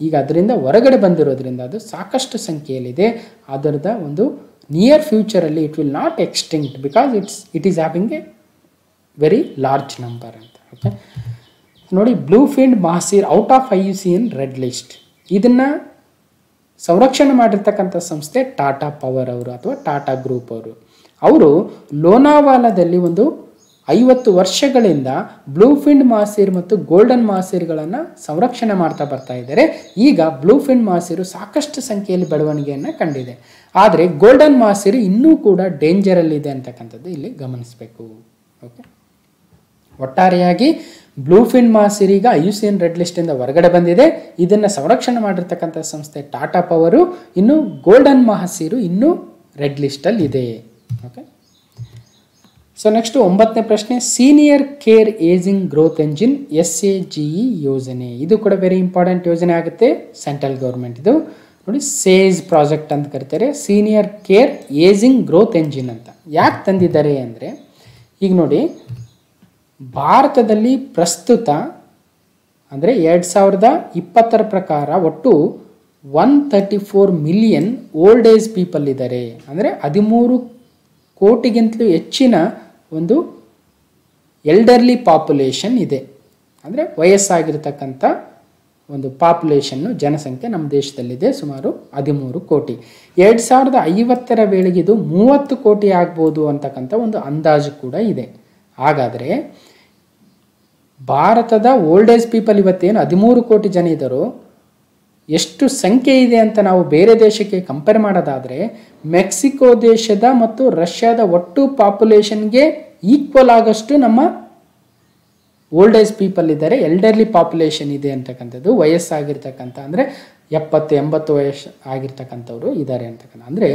ಈಗ ಅದರಿಂದ ಹೊರಗಡೆ ಬಂದಿರೋದ್ರಿಂದ ಅದು ಸಾಕಷ್ಟು ಸಂಖ್ಯೆಯಲ್ಲಿದೆ. ಅದರದ ಒಂದು near ಫ್ಯೂಚರಲ್ಲಿ it will not extinct because it's it is having a very large number ಅಂತ. ಓಕೆ ನೋಡಿ blue field mahseer out of I U C N red list ಇದನ್ನು ಸಂರಕ್ಷಣೆ ಮಾಡಿರ್ತಕ್ಕಂಥ ಸಂಸ್ಥೆ ಟಾಟಾ ಪವರ್ ಅವರು ಅಥವಾ ಟಾಟಾ ಗ್ರೂಪ್ ಅವರು. ಅವರು ಲೋನಾವಾಲಾದಲ್ಲಿ ಒಂದು ಐವತ್ತು ವರ್ಷಗಳಿಂದ ಬ್ಲೂ ಫಿಂಡ್ ಮಾಸೀರ್ ಮತ್ತು ಗೋಲ್ಡನ್ ಮಾಸೀರ್ಗಳನ್ನು ಸಂರಕ್ಷಣೆ ಮಾಡ್ತಾ ಬರ್ತಾ ಇದ್ದಾರೆ. ಈಗ ಬ್ಲೂ ಫಿಂಡ್ ಮಾಸೀರು ಸಾಕಷ್ಟು ಸಂಖ್ಯೆಯಲ್ಲಿ ಬೆಳವಣಿಗೆಯನ್ನು ಕಂಡಿದೆ. ಆದರೆ ಗೋಲ್ಡನ್ ಮಾಸಿರು ಇನ್ನೂ ಕೂಡ ಡೇಂಜರಲ್ಲಿದೆ ಅಂತಕ್ಕಂಥದ್ದು ಇಲ್ಲಿ ಗಮನಿಸಬೇಕು. ಓಕೆ. ಒಟ್ಟಾರೆಯಾಗಿ ಬ್ಲೂ ಮಾಸಿರೀಗ ಎನ್ ರೆಡ್ ಲಿಸ್ಟಿಂದ ಹೊರಗಡೆ ಬಂದಿದೆ. ಇದನ್ನು ಸಂರಕ್ಷಣೆ ಮಾಡಿರ್ತಕ್ಕಂಥ ಸಂಸ್ಥೆ ಟಾಟಾ ಪವರು. ಇನ್ನು ಗೋಲ್ಡನ್ ಮಹಸೀರು ಇನ್ನೂ ರೆಡ್ ಲಿಸ್ಟಲ್ಲಿ ಇದೆ ಓಕೆ. ಸೊ ನೆಕ್ಸ್ಟ್ ಒಂಬತ್ತನೇ ಪ್ರಶ್ನೆ senior care ageing growth engine S A G E ಯೋಜನೆ. ಇದು ಕೂಡ ವೆರಿ ಇಂಪಾರ್ಟೆಂಟ್ ಯೋಜನೆ ಆಗುತ್ತೆ. ಸೆಂಟ್ರಲ್ ಗೌರ್ಮೆಂಟ್ ಇದು. ನೋಡಿ ಸೇಜ್ ಪ್ರಾಜೆಕ್ಟ್ ಅಂತ ಕರಿತಾರೆ. Senior care ageing growth engine ಅಂತ. ಯಾಕೆ ತಂದಿದ್ದಾರೆ ಅಂದರೆ, ಈಗ ನೋಡಿ, ಭಾರತದಲ್ಲಿ ಪ್ರಸ್ತುತ ಅಂದರೆ ಎರಡು ಸಾವಿರದ ಇಪ್ಪತ್ತರ ಪ್ರಕಾರ ಒಟ್ಟು one thirty four million old age people ಇದ್ದಾರೆ. ಅಂದರೆ ಹದಿಮೂರು ಕೋಟಿಗಿಂತಲೂ ಹೆಚ್ಚಿನ ಒಂದು ಎಲ್ಡರ್ಲಿ ಪಾಪ್ಯುಲೇಷನ್ ಇದೆ. ಅಂದರೆ ವಯಸ್ಸಾಗಿರ್ತಕ್ಕಂಥ ಒಂದು ಪಾಪ್ಯುಲೇಷನ್ನು ಜನಸಂಖ್ಯೆ ನಮ್ಮ ದೇಶದಲ್ಲಿದೆ, ಸುಮಾರು ಹದಿಮೂರು ಕೋಟಿ. ಎರಡು ಸಾವಿರದ ಐವತ್ತರ ವೇಳೆಗೆ ಇದು ಮೂವತ್ತು ಕೋಟಿ ಆಗ್ಬೋದು ಅಂತಕ್ಕಂಥ ಒಂದು ಅಂದಾಜು ಕೂಡ ಇದೆ. ಹಾಗಾದರೆ ಭಾರತದ ಓಲ್ಡ್ ಏಜ್ ಪೀಪಲ್ ಇವತ್ತೇನು ಹದಿಮೂರು ಕೋಟಿ ಜನ ಇದ್ದಾರೋ ಎಷ್ಟು ಸಂಖ್ಯೆ ಇದೆ ಅಂತ ನಾವು ಬೇರೆ ದೇಶಕ್ಕೆ ಕಂಪೇರ್ ಮಾಡೋದಾದರೆ, ಮೆಕ್ಸಿಕೋ ದೇಶದ ಮತ್ತು ರಷ್ಯಾದ ಒಟ್ಟು ಪಾಪ್ಯುಲೇಷನ್ಗೆ ಈಕ್ವಲ್ ಆಗೋಷ್ಟು ನಮ್ಮ ಓಲ್ಡ್ ಏಜ್ ಪೀಪಲ್ ಇದ್ದಾರೆ ಎಲ್ಡರ್ಲಿ ಪಾಪ್ಯುಲೇಷನ್ ಇದೆ ಅಂತಕ್ಕಂಥದ್ದು, ವಯಸ್ಸಾಗಿರ್ತಕ್ಕಂಥ ಅಂದರೆ ಎಪ್ಪತ್ತು, ಎಂಬತ್ತು ವಯಸ್ಸು ಆಗಿರ್ತಕ್ಕಂಥವ್ರು ಇದ್ದಾರೆ ಅಂತಕ್ಕಂಥ ಅಂದರೆ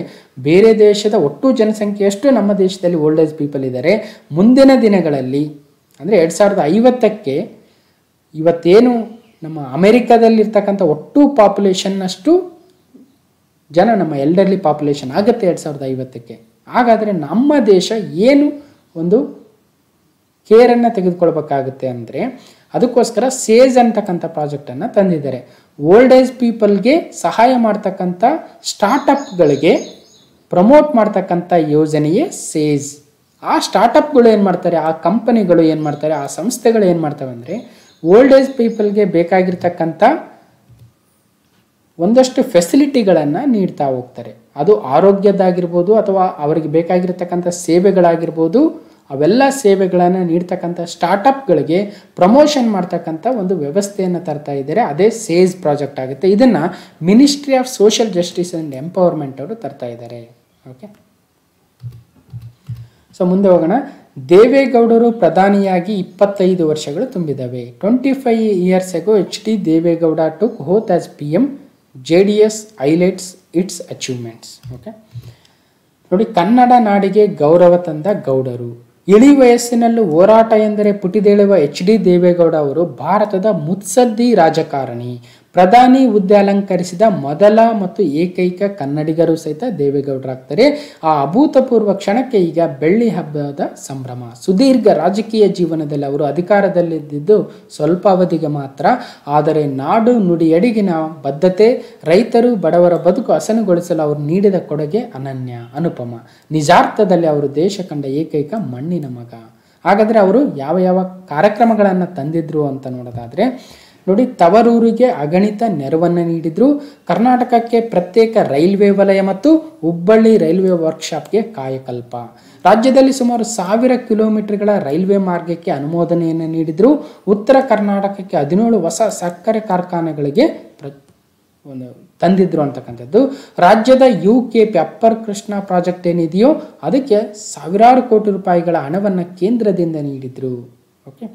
ಬೇರೆ ದೇಶದ ಒಟ್ಟು ಜನಸಂಖ್ಯೆಯಷ್ಟು ನಮ್ಮ ದೇಶದಲ್ಲಿ ಓಲ್ಡ್ ಏಜ್ ಪೀಪಲ್ ಇದ್ದಾರೆ. ಮುಂದಿನ ದಿನಗಳಲ್ಲಿ, ಅಂದರೆ ಎರಡು ಸಾವಿರದ ಐವತ್ತಕ್ಕೆ ಇವತ್ತೇನು ನಮ್ಮ ಅಮೇರಿಕಾದಲ್ಲಿರ್ತಕ್ಕಂಥ ಒಟ್ಟು ಪಾಪ್ಯುಲೇಷನ್ನಷ್ಟು ಜನ ನಮ್ಮ ಎಲ್ಡರ್ಲಿ ಪಾಪ್ಯುಲೇಷನ್ ಆಗುತ್ತೆ ಎರಡು ಸಾವಿರದ ಐವತ್ತಕ್ಕೆ. ಹಾಗಾದರೆ ನಮ್ಮ ದೇಶ ಏನು ಒಂದು ಕೇರನ್ನು ತೆಗೆದುಕೊಳ್ಬೇಕಾಗುತ್ತೆ ಅಂದರೆ ಅದಕ್ಕೋಸ್ಕರ ಸೇಜ್ ಅಂತಕ್ಕಂಥ ಪ್ರಾಜೆಕ್ಟನ್ನು ತಂದಿದ್ದಾರೆ. ಓಲ್ಡ್ ಏಜ್ ಪೀಪಲ್ಗೆ ಸಹಾಯ ಮಾಡ್ತಕ್ಕಂಥ ಸ್ಟಾರ್ಟಪ್ಗಳಿಗೆ ಪ್ರಮೋಟ್ ಮಾಡ್ತಕ್ಕಂಥ ಯೋಜನೆಯೇ ಸೇಜ್ ಆ ಸ್ಟಾರ್ಟಪ್ಗಳು ಏನು ಮಾಡ್ತಾರೆ? ಆ ಕಂಪನಿಗಳು ಏನು ಮಾಡ್ತಾರೆ? ಆ ಸಂಸ್ಥೆಗಳು ಏನು ಮಾಡ್ತವೆ ಅಂದರೆ ಓಲ್ಡ್ ಏಜ್ ಪೀಪಲ್ಗೆ ಬೇಕಾಗಿರ್ತಕ್ಕಂಥ ಒಂದಷ್ಟು ಫೆಸಿಲಿಟಿಗಳನ್ನು ನೀಡ್ತಾ ಹೋಗ್ತಾರೆ. ಅದು ಆರೋಗ್ಯದ್ದಾಗಿರ್ಬೋದು ಅಥವಾ ಅವರಿಗೆ ಬೇಕಾಗಿರ್ತಕ್ಕಂಥ ಸೇವೆಗಳಾಗಿರ್ಬೋದು, ಅವೆಲ್ಲ ಸೇವೆಗಳನ್ನು ನೀಡ್ತಕ್ಕಂಥ ಸ್ಟಾರ್ಟಪ್ಗಳಿಗೆ ಪ್ರಮೋಷನ್ ಮಾಡ್ತಕ್ಕಂಥ ಒಂದು ವ್ಯವಸ್ಥೆಯನ್ನು ತರ್ತಾ ಇದ್ದಾರೆ. ಅದೇ ಸೇಜ್ ಪ್ರಾಜೆಕ್ಟ್ ಆಗುತ್ತೆ. ಇದನ್ನು ministry of social justice and empowerment ಅವರು ತರ್ತಾ ಇದ್ದಾರೆ. ಓಕೆ ಸೊ ಮುಂದೆ ಹೋಗೋಣ. ದೇವೇಗೌಡರು ಪ್ರಧಾನಿಯಾಗಿ ಇಪ್ಪತ್ತೈದು ವರ್ಷಗಳು ತುಂಬಿದವೆ. Twenty five years ago H D Deve Gowda took oath as P M J D S highlights its achievements okay ನೋಡಿ, ಕನ್ನಡ ನಾಡಿಗೆ ಗೌರವ ತಂದ ಗೌಡರು. ಇಳಿ ವಯಸ್ಸಿನಲ್ಲೂ ಹೋರಾಟ ಎಂದರೆ ಪುಟಿದೇಳುವ ಎಚ್ ಡಿ ದೇವೇಗೌಡ ಅವರು ಭಾರತದ ಮುತ್ಸದ್ದಿ ರಾಜಕಾರಣಿ. ಪ್ರಧಾನಿ ಹುದ್ದೆ ಅಲಂಕರಿಸಿದ ಮೊದಲ ಮತ್ತು ಏಕೈಕ ಕನ್ನಡಿಗರು ಸಹಿತ ದೇವೇಗೌಡರಾಗ್ತಾರೆ. ಆ ಅಭೂತಪೂರ್ವ ಕ್ಷಣಕ್ಕೆ ಈಗ ಬೆಳ್ಳಿ ಹಬ್ಬದ ಸಂಭ್ರಮ. ಸುದೀರ್ಘ ರಾಜಕೀಯ ಜೀವನದಲ್ಲಿ ಅವರು ಅಧಿಕಾರದಲ್ಲಿದ್ದಿದ್ದು ಸ್ವಲ್ಪ ಅವಧಿಗೆ ಮಾತ್ರ. ಆದರೆ ನಾಡು ನುಡಿಯಡಿಗಿನ ಬದ್ಧತೆ, ರೈತರು ಬಡವರ ಬದುಕು ಹಸನುಗೊಳಿಸಲು ಅವರು ನೀಡಿದ ಕೊಡುಗೆ ಅನನ್ಯ, ಅನುಪಮ. ನಿಜಾರ್ಥದಲ್ಲಿ ಅವರು ದೇಶ ಕಂಡ ಏಕೈಕ ಮಣ್ಣಿನ ಮಗ. ಹಾಗಾದರೆ ಅವರು ಯಾವ ಯಾವ ಕಾರ್ಯಕ್ರಮಗಳನ್ನು ತಂದಿದ್ರು ಅಂತ ನೋಡೋದಾದರೆ ನೋಡಿ, ತವರೂರಿಗೆ ಅಗಣಿತ ನೆರವನ್ನು ನೀಡಿದ್ರು. ಕರ್ನಾಟಕಕ್ಕೆ ಪ್ರತ್ಯೇಕ ರೈಲ್ವೆ ವಲಯ ಮತ್ತು ಹುಬ್ಬಳ್ಳಿ ರೈಲ್ವೆ ವರ್ಕ್ಶಾಪ್ಗೆ ಕಾಯಕಲ್ಪ. ರಾಜ್ಯದಲ್ಲಿ ಸುಮಾರು ಸಾವಿರ ಕಿಲೋಮೀಟರ್ಗಳ ರೈಲ್ವೆ ಮಾರ್ಗಕ್ಕೆ ಅನುಮೋದನೆಯನ್ನು ನೀಡಿದ್ರು. ಉತ್ತರ ಕರ್ನಾಟಕಕ್ಕೆ ಹದಿನೇಳು ಹೊಸ ಸಕ್ಕರೆ ಕಾರ್ಖಾನೆಗಳಿಗೆ ಪ್ರ, ಒಂದು ತಂದಿದ್ರು ಅಂತಕ್ಕಂಥದ್ದು. ರಾಜ್ಯದ U K P upper Krishna project ಏನಿದೆಯೋ, ಅದಕ್ಕೆ ಸಾವಿರಾರು ಕೋಟಿ ರೂಪಾಯಿಗಳ ಹಣವನ್ನು ಕೇಂದ್ರದಿಂದ ನೀಡಿದ್ರು. ಓಕೆ.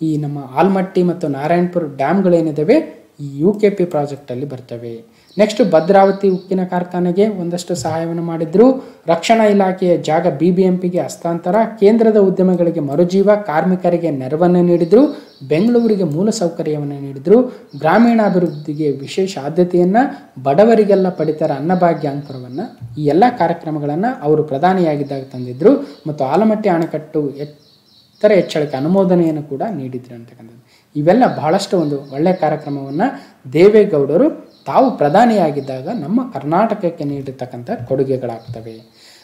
ಈ ನಮ್ಮ ಆಲ್ಮಟ್ಟಿ ಮತ್ತು ನಾರಾಯಣಪುರ ಡ್ಯಾಮ್ಗಳೇನಿದ್ದಾವೆ ಈ ಯು ಕೆ ಪಿ ಪ್ರಾಜೆಕ್ಟಲ್ಲಿ ಬರ್ತವೆ. ನೆಕ್ಸ್ಟ್ ಭದ್ರಾವತಿ ಉಕ್ಕಿನ ಕಾರ್ಖಾನೆಗೆ ಒಂದಷ್ಟು ಸಹಾಯವನ್ನು ಮಾಡಿದ್ರು. ರಕ್ಷಣಾ ಇಲಾಖೆಯ ಜಾಗ ಬಿ ಬಿ ಎಂ ಹಸ್ತಾಂತರ, ಕೇಂದ್ರದ ಉದ್ಯಮಗಳಿಗೆ ಮರುಜೀವ, ಕಾರ್ಮಿಕರಿಗೆ ನೆರವನ್ನು ನೀಡಿದ್ರು, ಬೆಂಗಳೂರಿಗೆ ಮೂಲಸೌಕರ್ಯವನ್ನು ನೀಡಿದ್ರು. ಗ್ರಾಮೀಣಾಭಿವೃದ್ಧಿಗೆ ವಿಶೇಷ ಆದ್ಯತೆಯನ್ನು, ಬಡವರಿಗೆಲ್ಲ ಪಡಿತರ ಅನ್ನಭಾಗ್ಯ ಅಂಕುರವನ್ನು ಈ ಎಲ್ಲ ಕಾರ್ಯಕ್ರಮಗಳನ್ನು ಅವರು ಪ್ರಧಾನಿಯಾಗಿದ್ದಾಗ ತಂದಿದ್ರು. ಮತ್ತು ಆಲಮಟ್ಟಿ ಅಣೆಕಟ್ಟು ಎತ್ತರ ಹೆಚ್ಚಳಕ್ಕೆ ಅನುಮೋದನೆಯನ್ನು ಕೂಡ ನೀಡಿದ್ರು ಅಂತಕ್ಕಂಥದ್ದು. ಇವೆಲ್ಲ ಬಹಳಷ್ಟು ಒಂದು ಒಳ್ಳೆಯ ಕಾರ್ಯಕ್ರಮವನ್ನು ದೇವೇಗೌಡರು ತಾವು ಪ್ರಧಾನಿಯಾಗಿದ್ದಾಗ ನಮ್ಮ ಕರ್ನಾಟಕಕ್ಕೆ ನೀಡಿರ್ತಕ್ಕಂಥ ಕೊಡುಗೆಗಳಾಗ್ತವೆ.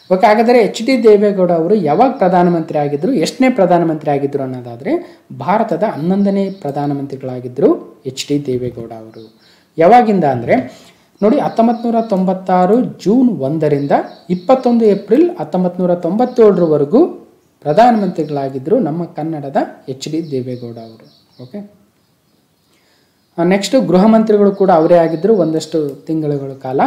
ಓಕೆ, ಹಾಗಾದರೆ ಎಚ್ ಡಿ ದೇವೇಗೌಡ ಅವರು ಯಾವಾಗ ಪ್ರಧಾನಮಂತ್ರಿ ಆಗಿದ್ದರು ಎಷ್ಟನೇ ಪ್ರಧಾನಮಂತ್ರಿ ಆಗಿದ್ದರು ಅನ್ನೋದಾದರೆ ಭಾರತದ ಹನ್ನೊಂದನೇ ಪ್ರಧಾನಮಂತ್ರಿಗಳಾಗಿದ್ದರು ಎಚ್ ಡಿ ದೇವೇಗೌಡ ಅವರು. ಯಾವಾಗಿಂದ ಅಂದರೆ ನೋಡಿ ಹತ್ತೊಂಬತ್ತು ನೂರ ತೊಂಬತ್ತಾರು ಜೂನ್ ಒಂದರಿಂದ ಇಪ್ಪತ್ತೊಂದು ಏಪ್ರಿಲ್ ಹತ್ತೊಂಬತ್ತು ನೂರ ತೊಂಬತ್ತೇಳರವರೆಗೂ ಪ್ರಧಾನಮಂತ್ರಿಗಳಾಗಿದ್ದರು ನಮ್ಮ ಕನ್ನಡದ ಎಚ್ ಡಿ ದೇವೇಗೌಡ ಅವರು ಓಕೆ ನೆಕ್ಸ್ಟು ಗೃಹ ಮಂತ್ರಿಗಳು ಕೂಡ ಅವರೇ ಆಗಿದ್ದರು ಒಂದಷ್ಟು ತಿಂಗಳುಗಳ ಕಾಲ.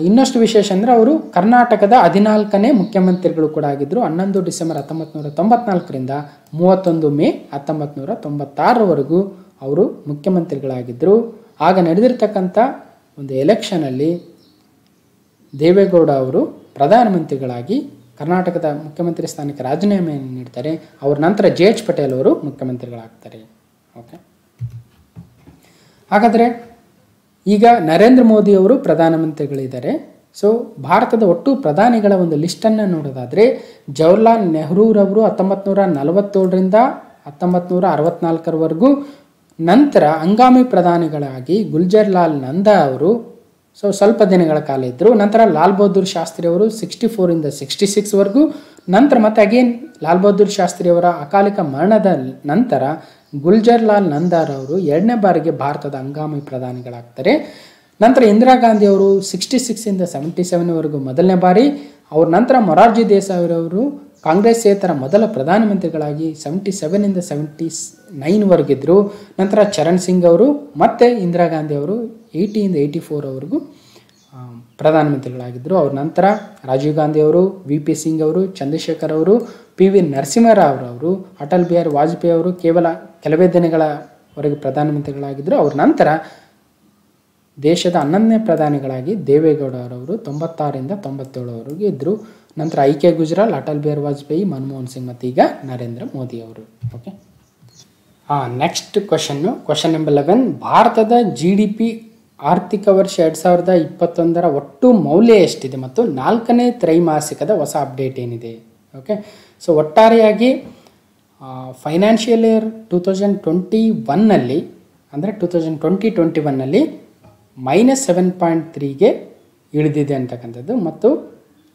ಇನ್ನಷ್ಟು ವಿಶೇಷ ಅಂದರೆ ಅವರು ಕರ್ನಾಟಕದ ಹದಿನಾಲ್ಕನೇ ಮುಖ್ಯಮಂತ್ರಿಗಳು ಕೂಡ ಆಗಿದ್ದರು ಹನ್ನೊಂದು ಡಿಸೆಂಬರ್ ಹತ್ತೊಂಬತ್ತು ನೂರ ತೊಂಬತ್ನಾಲ್ಕರಿಂದ ಮೂವತ್ತೊಂದು ಮೇ ಹತ್ತೊಂಬತ್ತು ನೂರ ತೊಂಬತ್ತಾರರವರೆಗೂ ಅವರು ಮುಖ್ಯಮಂತ್ರಿಗಳಾಗಿದ್ದರು ಆಗ ನಡೆದಿರ್ತಕ್ಕಂಥ ಒಂದು ಎಲೆಕ್ಷನಲ್ಲಿ ದೇವೇಗೌಡ ಅವರು ಪ್ರಧಾನಮಂತ್ರಿಗಳಾಗಿ ಕರ್ನಾಟಕದ ಮುಖ್ಯಮಂತ್ರಿ ಸ್ಥಾನಕ್ಕೆ ರಾಜೀನಾಮೆಯನ್ನು ನೀಡ್ತಾರೆ. ಅವ್ರ ನಂತರ ಜೆ ಎಚ್ ಪಟೇಲ್ ಅವರು ಮುಖ್ಯಮಂತ್ರಿಗಳಾಗ್ತಾರೆ. ಓಕೆ ಹಾಗಾದರೆ ಈಗ ನರೇಂದ್ರ ಮೋದಿ ಅವರು ಪ್ರಧಾನಮಂತ್ರಿಗಳಿದ್ದಾರೆ. ಸೊ ಭಾರತದ ಒಟ್ಟು ಪ್ರಧಾನಿಗಳ ಒಂದು ಲಿಸ್ಟನ್ನು ನೋಡೋದಾದರೆ ಜವಾಹರ್ಲಾಲ್ ನೆಹರೂರವರು ಹತ್ತೊಂಬತ್ತು ನೂರ ನಲವತ್ತೇಳರಿಂದ ಹತ್ತೊಂಬತ್ತು ನೂರ ಅರವತ್ನಾಲ್ಕರವರೆಗೂ ನಂತರ ಹಂಗಾಮಿ ಪ್ರಧಾನಿಗಳಾಗಿ ಗುಲ್ಜರ್ ಲಾಲ್ ನಂದಾ ಅವರು ಸೊ ಸ್ವಲ್ಪ ದಿನಗಳ ಕಾಲ ಇದ್ದರು. ನಂತರ ಲಾಲ್ ಬಹದ್ದೂರ್ ಶಾಸ್ತ್ರಿ ಅವರು ಸಿಕ್ಸ್ಟಿ ಫೋರಿಂದ ಸಿಕ್ಸ್ಟಿ ಸಿಕ್ಸ್ವರೆಗೂ ನಂತರ ಮತ್ತೆ ಅಗೇನ್ ಲಾಲ್ ಬಹದ್ದೂರ್ ಶಾಸ್ತ್ರಿ ಅವರ ಅಕಾಲಿಕ ಮರಣದ ನಂತರ ಗುಲ್ಜರ್ ಲಾಲ್ ನಂದಾರ್ ಅವರು ಎರಡನೇ ಬಾರಿಗೆ ಭಾರತದ ಹಂಗಾಮಿ ಪ್ರಧಾನಿಗಳಾಗ್ತಾರೆ. ನಂತರ ಇಂದಿರಾ ಗಾಂಧಿ ಅವರು ಸಿಕ್ಸ್ಟಿ ಸಿಕ್ಸಿಂದ ಸೆವೆಂಟಿ ಸೆವೆನ್ವರೆಗೂ ಮೊದಲನೇ ಬಾರಿ. ಅವ್ರ ನಂತರ ಮೊರಾರ್ಜಿ ದೇಸಾಯಿ ಅವರು ಕಾಂಗ್ರೆಸ್ಸೇತರ ಮೊದಲ ಪ್ರಧಾನಮಂತ್ರಿಗಳಾಗಿ ಸೆವೆಂಟಿ ಸೆವೆನಿಂದ ಸೆವೆಂಟಿ ನೈನ್ವರೆಗಿದ್ದರು ನಂತರ ಚರಣ್ ಸಿಂಗ್ ಅವರು ಮತ್ತು ಇಂದಿರಾ ಗಾಂಧಿ ಅವರು ಏಯ್ಟಿಯಿಂದ ಏಯ್ಟಿ ಫೋರ್ ಅವರೆಗೂ ಆ, ಪ್ರಧಾನಮಂತ್ರಿಗಳಾಗಿದ್ದರು ಅವ್ರ ನಂತರ ರಾಜೀವ್ ಗಾಂಧಿ ಅವರು ವಿ ಪಿ ಸಿಂಗ್ ಅವರು ಚಂದ್ರಶೇಖರ್ ಅವರು ಪಿ ವಿ ನರಸಿಂಹರಾವ್ ಅವರು ಅಟಲ್ ಬಿಹಾರಿ ವಾಜಪೇಯಿ ಅವರು ಕೇವಲ ಕೆಲವೇ ದಿನಗಳವರೆಗೆ ಪ್ರಧಾನಮಂತ್ರಿಗಳಾಗಿದ್ದರು ಅವ್ರ ನಂತರ ದೇಶದ ಹನ್ನೊಂದನೇ ಪ್ರಧಾನಿಗಳಾಗಿ ದೇವೇಗೌಡ ಅವರವರು ತೊಂಬತ್ತಾರರಿಂದ ತೊಂಬತ್ತೇಳರವರೆಗೆ ಇದ್ದರು ನಂತರ ಐ ಕೆ ಗುಜರಾಲ್ ಅಟಲ್ ಬಿಹಾರಿ ವಾಜಪೇಯಿ, ಮನಮೋಹನ್ ಸಿಂಗ್ ಮತ್ತು ಈಗ ನರೇಂದ್ರ ಮೋದಿ ಅವರು. ಓಕೆ ಹಾಂ next question question number eleven ಭಾರತದ ಜಿ ಡಿ ಪಿ ಆರ್ಥಿಕ ವರ್ಷ ಎರಡು ಸಾವಿರದ ಇಪ್ಪತ್ತೊಂದರ ಒಟ್ಟು ಮೌಲ್ಯ ಎಷ್ಟಿದೆ ಮತ್ತು ನಾಲ್ಕನೇ ತ್ರೈಮಾಸಿಕದ ಹೊಸ ಅಪ್ಡೇಟ್ ಏನಿದೆ? ಓಕೆ ಸೊ ಒಟ್ಟಾರೆಯಾಗಿ financial year two thousand twenty ಒನ್ನಲ್ಲಿ ಅಂದರೆ ಟೂ ತೌಸಂಡ್ ಟ್ವೆಂಟಿ ಟ್ವೆಂಟಿ ಒನ್ನಲ್ಲಿ ಮೈನಸ್ ಸೆವೆನ್ ಪಾಯಿಂಟ್ ತ್ರೀಗೆ ಇಳಿದಿದೆ ಅಂತಕ್ಕಂಥದ್ದು. ಮತ್ತು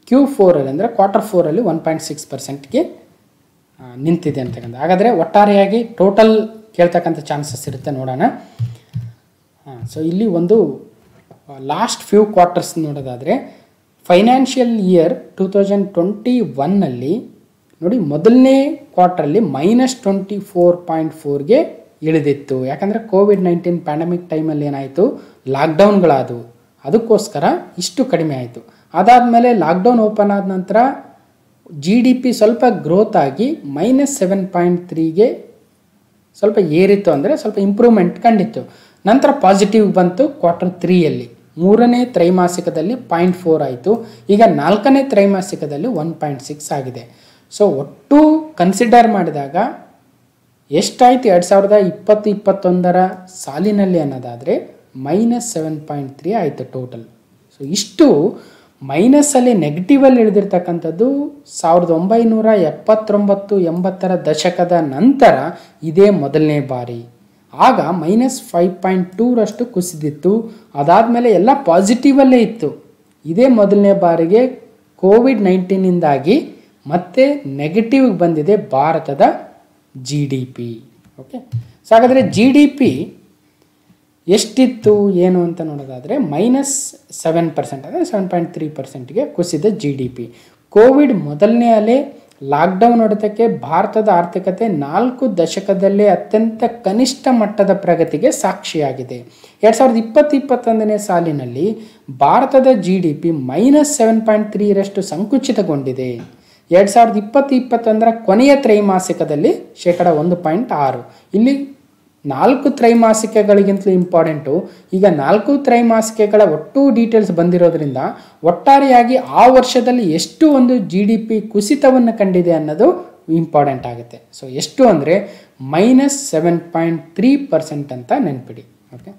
ಕ್ಯೂ ಫೋರಲ್ಲಿ ಅಂದರೆ ಕ್ವಾರ್ಟರ್ ಫೋರಲ್ಲಿ ಒನ್ ಪಾಯಿಂಟ್ ಸಿಕ್ಸ್ ಪರ್ಸೆಂಟ್ಗೆ ನಿಂತಿದೆ ಅಂತಕ್ಕಂಥ ಹಾಗಾದರೆ ಒಟ್ಟಾರೆಯಾಗಿ ಟೋಟಲ್ ಕೇಳ್ತಕ್ಕಂಥ ಚಾನ್ಸಸ್ ಇರುತ್ತೆ ನೋಡೋಣ. ಸೊ ಇಲ್ಲಿ ಒಂದು ಲಾಸ್ಟ್ ಫ್ಯೂ ಕ್ವಾರ್ಟರ್ಸ್ ನೋಡೋದಾದರೆ financial year two thousand twenty ಒನ್ನಲ್ಲಿ ನೋಡಿ ಮೊದಲನೇ ಕ್ವಾರ್ಟ್ರಲ್ಲಿ ಮೈನಸ್ ಟ್ವೆಂಟಿ ಫೋರ್ ಪಾಯಿಂಟ್ ಫೋರ್ಗೆ ಇಳಿದಿತ್ತು. ಯಾಕಂದರೆ ಕೋವಿಡ್ ನೈನ್ಟೀನ್ ಪ್ಯಾಂಡಮಿಕ್ ಟೈಮಲ್ಲಿ ಏನಾಯಿತು? ಲಾಕ್ಡೌನ್ಗಳಾದವು ಅದಕ್ಕೋಸ್ಕರ ಇಷ್ಟು ಕಡಿಮೆ ಆಯಿತು. ಅದಾದಮೇಲೆ ಲಾಕ್ಡೌನ್ ಓಪನ್ ಆದ ನಂತರ ಜಿ ಡಿ ಪಿ ಸ್ವಲ್ಪ ಗ್ರೋತ್ ಆಗಿ ಮೈನಸ್ ಸೆವೆನ್ ಪಾಯಿಂಟ್ ತ್ರೀಗೆ ಸ್ವಲ್ಪ ಏರಿತ್ತು ಅಂದರೆ ಸ್ವಲ್ಪ ಇಂಪ್ರೂವ್ಮೆಂಟ್ ಕಂಡಿತ್ತು. ನಂತರ ಪಾಸಿಟಿವ್ ಬಂತು ಕ್ವಾರ್ಟರ್ ತ್ರೀಯಲ್ಲಿ ಮೂರನೇ ತ್ರೈಮಾಸಿಕದಲ್ಲಿ ಪಾಯಿಂಟ್ ಫೋರ್ ಆಯಿತು. ಈಗ ನಾಲ್ಕನೇ ತ್ರೈಮಾಸಿಕದಲ್ಲಿ ಒನ್ ಪಾಯಿಂಟ್ ಸಿಕ್ಸ್ ಆಗಿದೆ. ಸೊ ಒಟ್ಟು ಕನ್ಸಿಡರ್ ಮಾಡಿದಾಗ ಎಷ್ಟಾಯಿತು ಎರಡು ಸಾವಿರದ ಇಪ್ಪತ್ತು ಇಪ್ಪತ್ತೊಂದರ ಸಾಲಿನಲ್ಲಿ ಅನ್ನೋದಾದರೆ ಮೈನಸ್ ಸೆವೆನ್ ಪಾಯಿಂಟ್ ತ್ರೀ ಆಯಿತು ಟೋಟಲ್ ಸೊ ಇಷ್ಟು ಮೈನಸ್ಸಲ್ಲಿ ನೆಗೆಟಿವಲ್ಲಿ ಇಳಿದಿರ್ತಕ್ಕಂಥದ್ದು ಸಾವಿರದ ಒಂಬೈನೂರ ಎಪ್ಪತ್ತೊಂಬತ್ತು ಎಂಬತ್ತರ ದಶಕದ ನಂತರ ಇದೇ ಮೊದಲನೇ ಬಾರಿ. ಆಗ ಮೈನಸ್ ಫೈವ್ ಪಾಯಿಂಟ್ ಟೂರಷ್ಟು ಕುಸಿದಿತ್ತು. ಅದಾದಮೇಲೆ ಎಲ್ಲ ಪಾಸಿಟಿವಲ್ಲೇ ಇತ್ತು. ಇದೇ ಮೊದಲನೇ ಬಾರಿಗೆ ಕೋವಿಡ್ ನೈನ್ಟೀನಿಂದಾಗಿ ಮತ್ತೆ ನೆಗೆಟಿವ್ಗೆ ಬಂದಿದೆ ಭಾರತದ G D P okay so ಹಾಗಾದರೆ ಜಿ ಡಿ ಪಿ ಎಷ್ಟಿತ್ತು, ಏನು ಅಂತ ನೋಡೋದಾದರೆ ಮೈನಸ್ ಸೆವೆನ್ ಪರ್ಸೆಂಟ್ ಅಂದರೆ ಸೆವೆನ್ ಪಾಯಿಂಟ್ ತ್ರೀ ಪರ್ಸೆಂಟ್ಗೆ ಕುಸಿದ ಜಿ ಡಿ ಪಿ ಕೋವಿಡ್ ಮೊದಲನೇ ಅಲೆ ಲಾಕ್ಡೌನ್ ಹೊಡೆತಕ್ಕೆ ಭಾರತದ ಆರ್ಥಿಕತೆ ನಾಲ್ಕು ದಶಕದಲ್ಲೇ ಅತ್ಯಂತ ಕನಿಷ್ಠ ಮಟ್ಟದ ಪ್ರಗತಿಗೆ ಸಾಕ್ಷಿಯಾಗಿದೆ. ಎರಡು ಸಾವಿರದ ಇಪ್ಪತ್ತು ಇಪ್ಪತ್ತೊಂದನೇ ಸಾಲಿನಲ್ಲಿ ಭಾರತದ G D P minus seven point ತ್ರೀರಷ್ಟು ಸಂಕುಚಿತಗೊಂಡಿದೆ. ಎರಡು ಸಾವಿರದ ಇಪ್ಪತ್ತು ಇಪ್ಪತ್ತೊಂದರ ಕೊನೆಯ ತ್ರೈಮಾಸಿಕದಲ್ಲಿ ಶೇಕಡ ಒಂದು ಪಾಯಿಂಟ್ ಆರು. ಇಲ್ಲಿ ನಾಲ್ಕು ತ್ರೈಮಾಸಿಕಗಳಿಗಿಂತಲೂ ಇಂಪಾರ್ಟೆಂಟು ಈಗ ನಾಲ್ಕು ತ್ರೈಮಾಸಿಕಗಳ ಒಟ್ಟು ಡೀಟೇಲ್ಸ್ ಬಂದಿರೋದ್ರಿಂದ ಒಟ್ಟಾರೆಯಾಗಿ ಆ ವರ್ಷದಲ್ಲಿ ಎಷ್ಟು ಒಂದು ಜಿ ಡಿ ಪಿ ಕುಸಿತವನ್ನು ಕಂಡಿದೆ ಅನ್ನೋದು ಇಂಪಾರ್ಟೆಂಟ್ ಆಗುತ್ತೆ. ಸೊ ಎಷ್ಟು ಅಂದರೆ minus seven point three percent ಅಂತ ನೆನ್ಪಿಡಿ. ಓಕೆ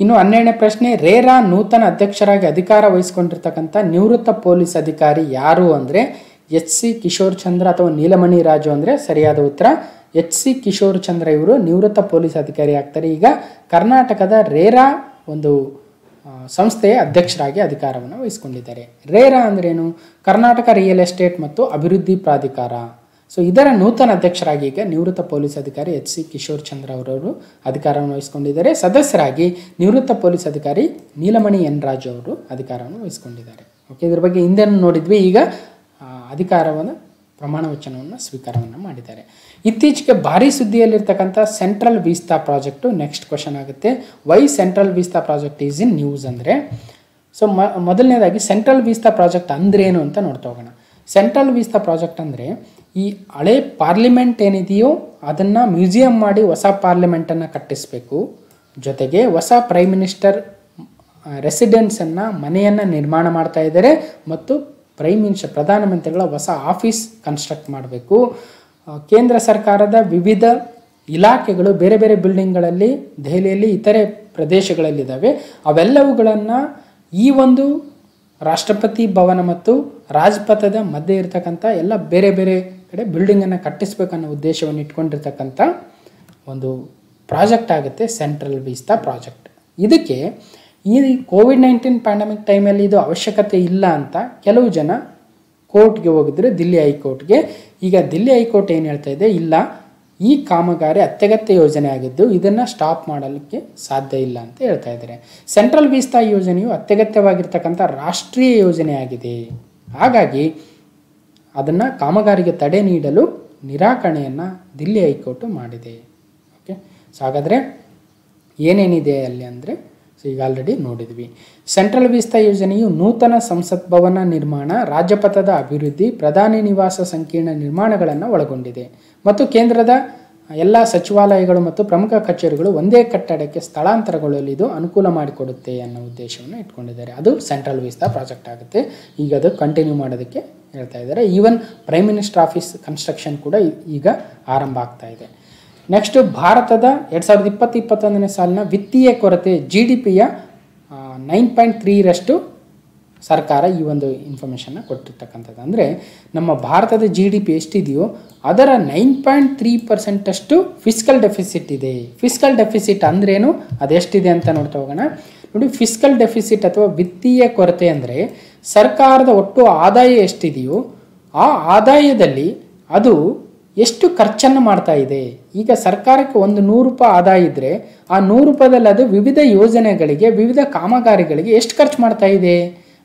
ಇನ್ನು ಹನ್ನೆರಡನೇ ಪ್ರಶ್ನೆ, ರೇರಾ ನೂತನ ಅಧ್ಯಕ್ಷರಾಗಿ ಅಧಿಕಾರ ವಹಿಸಿಕೊಂಡಿರ್ತಕ್ಕಂಥ ನಿವೃತ್ತ ಪೊಲೀಸ್ ಅಧಿಕಾರಿ ಯಾರು ಅಂದರೆ ಎಚ್ ಸಿ ಕಿಶೋರ್ ಚಂದ್ರ ಅಥವಾ ನೀಲಮಣಿ ರಾಜು ಅಂದರೆ ಸರಿಯಾದ ಉತ್ತರ. ಎಚ್ ಸಿ ಕಿಶೋರ್ ಚಂದ್ರ ಇವರು ನಿವೃತ್ತ ಪೊಲೀಸ್ ಅಧಿಕಾರಿ ಆಗ್ತಾರೆ. ಈಗ ಕರ್ನಾಟಕದ ರೇರಾ ಒಂದು ಸಂಸ್ಥೆಯ ಅಧ್ಯಕ್ಷರಾಗಿ ಅಧಿಕಾರವನ್ನು ವಹಿಸಿಕೊಂಡಿದ್ದಾರೆ. ರೇರಾ ಅಂದ್ರೇನು? ಕರ್ನಾಟಕ ರಿಯಲ್ ಎಸ್ಟೇಟ್ ಮತ್ತು ಅಭಿವೃದ್ಧಿ ಪ್ರಾಧಿಕಾರ. ಸೊ ಇದರ ನೂತನ ಅಧ್ಯಕ್ಷರಾಗಿ ಈಗ ನಿವೃತ್ತ ಪೊಲೀಸ್ ಅಧಿಕಾರಿ ಎಚ್ ಸಿ ಕಿಶೋರ್ ಚಂದ್ರ ಅವರವರು ಅಧಿಕಾರವನ್ನು ವಹಿಸಿಕೊಂಡಿದ್ದಾರೆ. ಸದಸ್ಯರಾಗಿ ನಿವೃತ್ತ ಪೊಲೀಸ್ ಅಧಿಕಾರಿ ನೀಲಮಣಿ ಎನ್ ರಾಜು ಅವರು ಅಧಿಕಾರವನ್ನು ವಹಿಸಿಕೊಂಡಿದ್ದಾರೆ. ಓಕೆ ಇದ್ರ ಬಗ್ಗೆ ಹಿಂದೆ ನೋಡಿದ್ವಿ. ಈಗ ಅಧಿಕಾರವನ್ನು, ಪ್ರಮಾಣ ವಚನವನ್ನು ಸ್ವೀಕಾರವನ್ನು ಮಾಡಿದ್ದಾರೆ. ಇತ್ತೀಚೆಗೆ ಭಾರಿ ಸುದ್ದಿಯಲ್ಲಿರ್ತಕ್ಕಂಥ central vista project next question ಆಗುತ್ತೆ. Why central vista project is in news ಅಂದರೆ? ಸೊ ಮೊದಲನೇದಾಗಿ ಸೆಂಟ್ರಲ್ ವೀಸ್ತಾ ಪ್ರಾಜೆಕ್ಟ್ ಅಂದ್ರೇನು ಅಂತ ನೋಡ್ತಾ ಹೋಗೋಣ. ಸೆಂಟ್ರಲ್ ವೀಸ್ತಾ ಪ್ರಾಜೆಕ್ಟ್ ಅಂದರೆ ಈ ಹಳೆ ಪಾರ್ಲಿಮೆಂಟ್ ಏನಿದೆಯೋ ಅದನ್ನು ಮ್ಯೂಸಿಯಂ ಮಾಡಿ ಹೊಸ ಪಾರ್ಲಿಮೆಂಟನ್ನು ಕಟ್ಟಿಸಬೇಕು. ಜೊತೆಗೆ ಹೊಸ ಪ್ರೈಮ್ ಮಿನಿಸ್ಟರ್ ರೆಸಿಡೆನ್ಸನ್ನು ಮನೆಯನ್ನು ನಿರ್ಮಾಣ ಮಾಡ್ತಾ ಇದ್ದಾರೆ ಮತ್ತು ಪ್ರೈಮ್ ಮಿನಿಸ್ಟರ್ ಪ್ರಧಾನಮಂತ್ರಿಗಳ ಹೊಸ ಆಫೀಸ್ ಕನ್ಸ್ಟ್ರಕ್ಟ್ ಮಾಡಬೇಕು. ಕೇಂದ್ರ ಸರ್ಕಾರದ ವಿವಿಧ ಇಲಾಖೆಗಳು ಬೇರೆ ಬೇರೆ ಬಿಲ್ಡಿಂಗ್ಗಳಲ್ಲಿ ದೆಹಲಿಯಲ್ಲಿ, ಇತರೆ ಪ್ರದೇಶಗಳಲ್ಲಿದ್ದಾವೆ. ಅವೆಲ್ಲವುಗಳನ್ನು ಈ ಒಂದು ರಾಷ್ಟ್ರಪತಿ ಭವನ ಮತ್ತು ರಾಜ್ಪಥದ ಮಧ್ಯೆ ಇರತಕ್ಕಂಥ ಎಲ್ಲ ಬೇರೆ ಬೇರೆ ಕಡೆ ಬಿಲ್ಡಿಂಗನ್ನು ಕಟ್ಟಿಸ್ಬೇಕನ್ನೋ ಉದ್ದೇಶವನ್ನು ಇಟ್ಕೊಂಡಿರ್ತಕ್ಕಂಥ ಒಂದು ಪ್ರಾಜೆಕ್ಟ್ ಆಗುತ್ತೆ ಸೆಂಟ್ರಲ್ ವಿಸ್ತಾ ಪ್ರಾಜೆಕ್ಟ್ ಇದಕ್ಕೆ ಈ ಕೋವಿಡ್ ನೈನ್ಟೀನ್ ಪ್ಯಾಂಡಮಿಕ್ ಟೈಮಲ್ಲಿ ಇದು ಅವಶ್ಯಕತೆ ಇಲ್ಲ ಅಂತ ಕೆಲವು ಜನ ಕೋರ್ಟ್ಗೆ ಹೋಗಿದ್ರು ದಿಲ್ಲಿ ಹೈಕೋರ್ಟ್ಗೆ. ಈಗ ದಿಲ್ಲಿ ಹೈಕೋರ್ಟ್ ಏನು ಹೇಳ್ತಾ ಇದೆ? ಇಲ್ಲ, ಈ ಕಾಮಗಾರಿ ಅತ್ಯಗತ್ಯ ಯೋಜನೆ ಆಗಿದ್ದು ಇದನ್ನು ಸ್ಟಾಪ್ ಮಾಡಲಿಕ್ಕೆ ಸಾಧ್ಯ ಇಲ್ಲ ಅಂತ ಹೇಳ್ತಾ ಇದ್ದಾರೆ. ಸೆಂಟ್ರಲ್ ವಿಸ್ತಾ ಯೋಜನೆಯು ಅತ್ಯಗತ್ಯವಾಗಿರ್ತಕ್ಕಂಥ ರಾಷ್ಟ್ರೀಯ ಯೋಜನೆ ಆಗಿದೆ. ಹಾಗಾಗಿ ಅದನ್ನು ಕಾಮಗಾರಿಗೆ ತಡೆ ನೀಡಲು ನಿರಾಕರಣೆಯನ್ನು ದಿಲ್ಲಿ ಹೈಕೋರ್ಟು ಮಾಡಿದೆ. ಓಕೆ, ಸೊ ಹಾಗಾದರೆ ಏನೇನಿದೆ ಅಲ್ಲಿ ಅಂದರೆ ಈಗ ಆಲ್ರೆಡಿ ನೋಡಿದ್ವಿ. ಸೆಂಟ್ರಲ್ ವೀಸ್ತಾ ಯೋಜನೆಯು ನೂತನ ಸಂಸತ್ ಭವನ ನಿರ್ಮಾಣ, ರಾಜಪಥದ ಅಭಿವೃದ್ಧಿ, ಪ್ರಧಾನಿ ನಿವಾಸ ಸಂಕೀರ್ಣ ನಿರ್ಮಾಣಗಳನ್ನು ಒಳಗೊಂಡಿದೆ. ಮತ್ತು ಕೇಂದ್ರದ ಎಲ್ಲ ಸಚಿವಾಲಯಗಳು ಮತ್ತು ಪ್ರಮುಖ ಕಚೇರಿಗಳು ಒಂದೇ ಕಟ್ಟಡಕ್ಕೆ ಸ್ಥಳಾಂತರಗೊಳ್ಳಲು ಇದು ಅನುಕೂಲ ಮಾಡಿಕೊಡುತ್ತೆ ಅನ್ನೋ ಉದ್ದೇಶವನ್ನು ಇಟ್ಕೊಂಡಿದ್ದಾರೆ. ಅದು ಸೆಂಟ್ರಲ್ ವಿಸ್ತಾ ಪ್ರಾಜೆಕ್ಟ್ ಆಗುತ್ತೆ. ಈಗ ಅದು ಕಂಟಿನ್ಯೂ ಮಾಡೋದಕ್ಕೆ ಹೇಳ್ತಾ ಇದ್ದಾರೆ. Even prime minister office construction ಕೂಡ ಈಗ ಆರಂಭ ಆಗ್ತಾ ಇದೆ. ನೆಕ್ಸ್ಟ್ ಭಾರತದ ಎರಡು ಸಾವಿರದ ಇಪ್ಪತ್ತು ಇಪ್ಪತ್ತೊಂದನೇ ಸಾಲಿನ ವಿತ್ತೀಯ ಕೊರತೆ ಜಿ ಡಿ ಪಿಯ ನೈನ್ ಪಾಯಿಂಟ್ ತ್ರೀರಷ್ಟು ಸರ್ಕಾರ ಈ ಒಂದು ಇನ್ಫಾರ್ಮೇಷನ್ನ ಕೊಟ್ಟಿರ್ತಕ್ಕಂಥದ್ದು. ಅಂದರೆ ನಮ್ಮ ಭಾರತದ ಜಿ ಡಿ ಪಿ ಎಷ್ಟಿದೆಯೋ ಅದರ ನೈನ್ ಪಾಯಿಂಟ್ ತ್ರೀ ಪರ್ಸೆಂಟಷ್ಟು ಫಿಸ್ಕಲ್ ಡೆಫಿಸಿಟ್ ಇದೆ. ಫಿಸ್ಕಲ್ ಡೆಫಿಸಿಟ್ ಅಂದ್ರೇನು? ಅದೆಷ್ಟಿದೆ ಅಂತ ನೋಡ್ತಾ ಹೋಗೋಣ. ನೋಡಿ ಫಿಸ್ಕಲ್ ಡೆಫಿಸಿಟ್ ಅಥವಾ ವಿತ್ತೀಯ ಕೊರತೆ ಅಂದರೆ ಸರ್ಕಾರದ ಒಟ್ಟು ಆದಾಯ ಎಷ್ಟಿದೆಯೋ ಆ ಆದಾಯದಲ್ಲಿ ಅದು ಎಷ್ಟು ಖರ್ಚನ್ನು ಮಾಡ್ತಾ ಇದೆ? ಈಗ ಸರ್ಕಾರಕ್ಕೆ ಒಂದು ನೂರು ರೂಪಾಯಿ ಆದಾಯ ಇದ್ದರೆ ಆ ನೂರು ರೂಪಾಯಿದಲ್ಲಿ ಅದು ವಿವಿಧ ಯೋಜನೆಗಳಿಗೆ, ವಿವಿಧ ಕಾಮಗಾರಿಗಳಿಗೆ ಎಷ್ಟು ಖರ್ಚು ಮಾಡ್ತಾ ಇದೆ?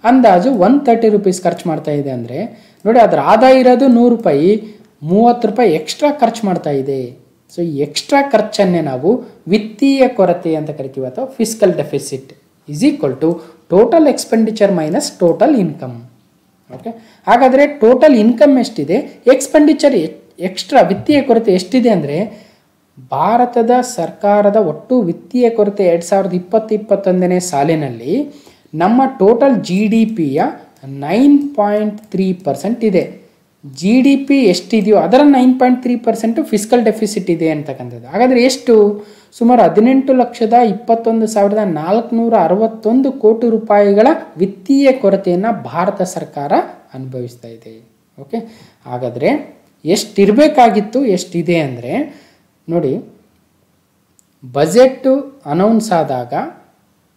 ಅಂದಾಜು ಒನ್ ತರ್ಟಿ ರುಪೀಸ್ ಖರ್ಚು ಮಾಡ್ತಾ ಇದೆ ಅಂದರೆ, ನೋಡಿ ಅದರ ಆದಾಯ ಇರೋದು ನೂರು ರೂಪಾಯಿ, ಮೂವತ್ತು ರೂಪಾಯಿ ಎಕ್ಸ್ಟ್ರಾ ಖರ್ಚು ಮಾಡ್ತಾ ಇದೆ. ಸೊ ಈ ಎಕ್ಸ್ಟ್ರಾ ಖರ್ಚನ್ನೇ ನಾವು ವಿತ್ತೀಯ ಕೊರತೆ ಅಂತ ಕರಿತೀವಿ, ಅಥವಾ fiscal deficit is equal to total expenditure minus total income okay ಹಾಗಾದರೆ ಟೋಟಲ್ ಇನ್ಕಮ್ ಎಷ್ಟಿದೆ? ಎಕ್ಸ್ಪೆಂಡಿಚರ್ ಎಕ್ಸ್ಟ್ರಾ ವಿತ್ತೀಯ ಕೊರತೆ ಎಷ್ಟಿದೆ ಅಂದರೆ, ಭಾರತದ ಸರ್ಕಾರದ ಒಟ್ಟು ವಿತ್ತೀಯ ಕೊರತೆ ಎರಡು ಸಾವಿರದ ಇಪ್ಪತ್ತು ಇಪ್ಪತ್ತೊಂದನೇ ಸಾಲಿನಲ್ಲಿ ನಮ್ಮ ಟೋಟಲ್ ಜಿ ಡಿ ಪಿಯ ನೈನ್ ಪಾಯಿಂಟ್ ತ್ರೀ ಪರ್ಸೆಂಟ್ ಇದೆ. ಜಿ ಡಿ ಪಿ ಎಷ್ಟಿದೆಯೋ ಅದರ nine point three percent fiscal deficit ಇದೆ ಅಂತಕ್ಕಂಥದ್ದು. ಹಾಗಾದರೆ ಎಷ್ಟು? ಸುಮಾರು ಹದಿನೆಂಟು ಲಕ್ಷದ ಇಪ್ಪತ್ತೊಂದು ಸಾವಿರದ ನಾಲ್ಕುನೂರ ಅರವತ್ತೊಂದು ಕೋಟಿ ರೂಪಾಯಿಗಳ ವಿತ್ತೀಯ ಕೊರತೆಯನ್ನು ಭಾರತ ಸರ್ಕಾರ ಅನುಭವಿಸ್ತಾ ಇದೆ. ಓಕೆ ಹಾಗಾದರೆ ಎಷ್ಟಿರಬೇಕಾಗಿತ್ತು, ಎಷ್ಟಿದೆ ಅಂದರೆ, ನೋಡಿ ಬಜೆಟ್ಟು ಅನೌನ್ಸ್ ಆದಾಗ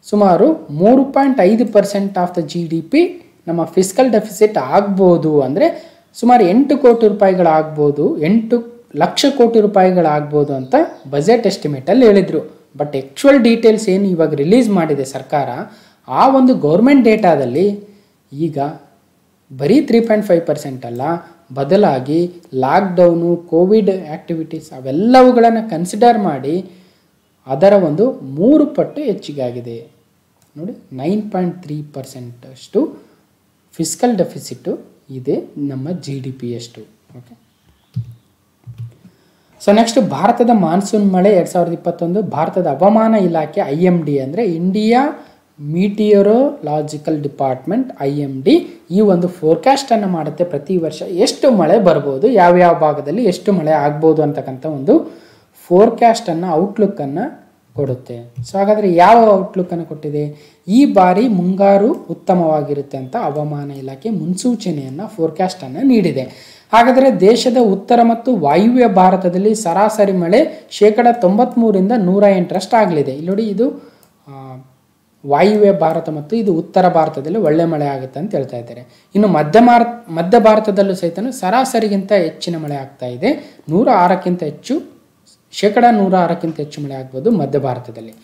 ಸುಮಾರು ಮೂರು ಪಾಯಿಂಟ್ ಐದು percent of the G D P ನಮ್ಮ ಫಿಸ್ಕಲ್ ಡೆಫಿಸಿಟ್ ಆಗ್ಬೋದು ಅಂದರೆ ಸುಮಾರು ಎಂಟು ಕೋಟಿ ರೂಪಾಯಿಗಳಾಗ್ಬೋದು, ಎಂಟು ಲಕ್ಷ ಕೋಟಿ ರೂಪಾಯಿಗಳಾಗ್ಬೋದು ಅಂತ ಬಜೆಟ್ ಎಸ್ಟಿಮೇಟಲ್ಲಿ ಹೇಳಿದರು. ಬಟ್ ಆ್ಯಕ್ಚುವಲ್ ಡೀಟೇಲ್ಸ್ ಏನು ಇವಾಗ ರಿಲೀಸ್ ಮಾಡಿದೆ ಸರ್ಕಾರ, ಆ ಒಂದು ಗೌರ್ಮೆಂಟ್ ಡೇಟಾದಲ್ಲಿ ಈಗ ಬರೀ ತ್ರೀ ಪಾಯಿಂಟ್ ಫೈವ್ ಪರ್ಸೆಂಟ್ ಅಲ್ಲ ಬದಲಾಗಿ ಲಾಕ್ಡೌನು, ಕೋವಿಡ್ ಆ್ಯಕ್ಟಿವಿಟೀಸ್ ಅವೆಲ್ಲವುಗಳನ್ನು ಕನ್ಸಿಡರ್ ಮಾಡಿ ಅದರ ಒಂದು ಮೂರು ಪಟ್ಟು ಹೆಚ್ಚಿಗೆ ಆಗಿದೆ. ನೋಡಿ ನೈನ್ ಪಾಯಿಂಟ್ ತ್ರೀ ಪರ್ಸೆಂಟ್ ಅಷ್ಟು ಫಿಸ್ಕಲ್ ಡೆಫಿಸಿಟು ಇದೆ ನಮ್ಮ ಜಿ ಡಿ ಪಿಯಷ್ಟು ಓಕೆ ಸೊ ನೆಕ್ಸ್ಟ್ ಭಾರತದ ಮಾನ್ಸೂನ್ ಮಳೆ ಎರಡು ಸಾವಿರದ ಇಪ್ಪತ್ತೊಂದು, ಭಾರತದ ಹವಾಮಾನ ಇಲಾಖೆ ಐ ಎಂ ಡಿ ಅಂದರೆ India meteorological department I M D ಈ ಒಂದು ಫೋರ್ಕಾಸ್ಟನ್ನು ಮಾಡುತ್ತೆ. ಪ್ರತಿ ವರ್ಷ ಎಷ್ಟು ಮಳೆ ಬರ್ಬೋದು ಯಾವ್ಯಾವ ಭಾಗದಲ್ಲಿ ಎಷ್ಟು ಮಳೆ ಆಗ್ಬೋದು ಅಂತಕ್ಕಂಥ ಒಂದು ಫೋರ್ಕ್ಯಾಸ್ಟನ್ನು ಔಟ್ಲುಕ್ಕನ್ನು ಕೊಡುತ್ತೆ. ಸೊ ಹಾಗಾದರೆ ಯಾವ ಔಟ್ಲುಕ್ಕನ್ನು ಕೊಟ್ಟಿದೆ? ಈ ಬಾರಿ ಮುಂಗಾರು ಉತ್ತಮವಾಗಿರುತ್ತೆ ಅಂತ ಹವಾಮಾನ ಇಲಾಖೆ ಮುನ್ಸೂಚನೆಯನ್ನು ಫೋರ್ಕ್ಯಾಸ್ಟನ್ನು ನೀಡಿದೆ. ಹಾಗಾದರೆ ದೇಶದ ಉತ್ತರ ಮತ್ತು ವಾಯುವ್ಯ ಭಾರತದಲ್ಲಿ ಸರಾಸರಿ ಮಳೆ ಶೇಕಡ ತೊಂಬತ್ತ್ಮೂರಿಂದ ನೂರ ಎಂಟರಷ್ಟು ಆಗಲಿದೆ ಇಲ್ಲಿ ನೋಡಿ ಇದು ವಾಯುವ್ಯ ಭಾರತ ಮತ್ತು ಇದು ಉತ್ತರ ಭಾರತದಲ್ಲಿ ಒಳ್ಳೆ ಮಳೆ ಆಗುತ್ತೆ ಅಂತ ಹೇಳ್ತಾ ಇದ್ದಾರೆ. ಇನ್ನು ಮಧ್ಯ ಭಾರತ ಮಧ್ಯ ಭಾರತದಲ್ಲೂ ಸಹಿತ ಸರಾಸರಿಗಿಂತ ಹೆಚ್ಚಿನ ಮಳೆ ಆಗ್ತಾ ಇದೆ. ನೂರ ಆರಕ್ಕಿಂತ ಹೆಚ್ಚು, ಶೇಕಡ ನೂರ ಆರಕ್ಕಿಂತ ಹೆಚ್ಚು ಮಳೆ ಆಗ್ಬೋದು ಮಧ್ಯ ಭಾರತದಲ್ಲಿ.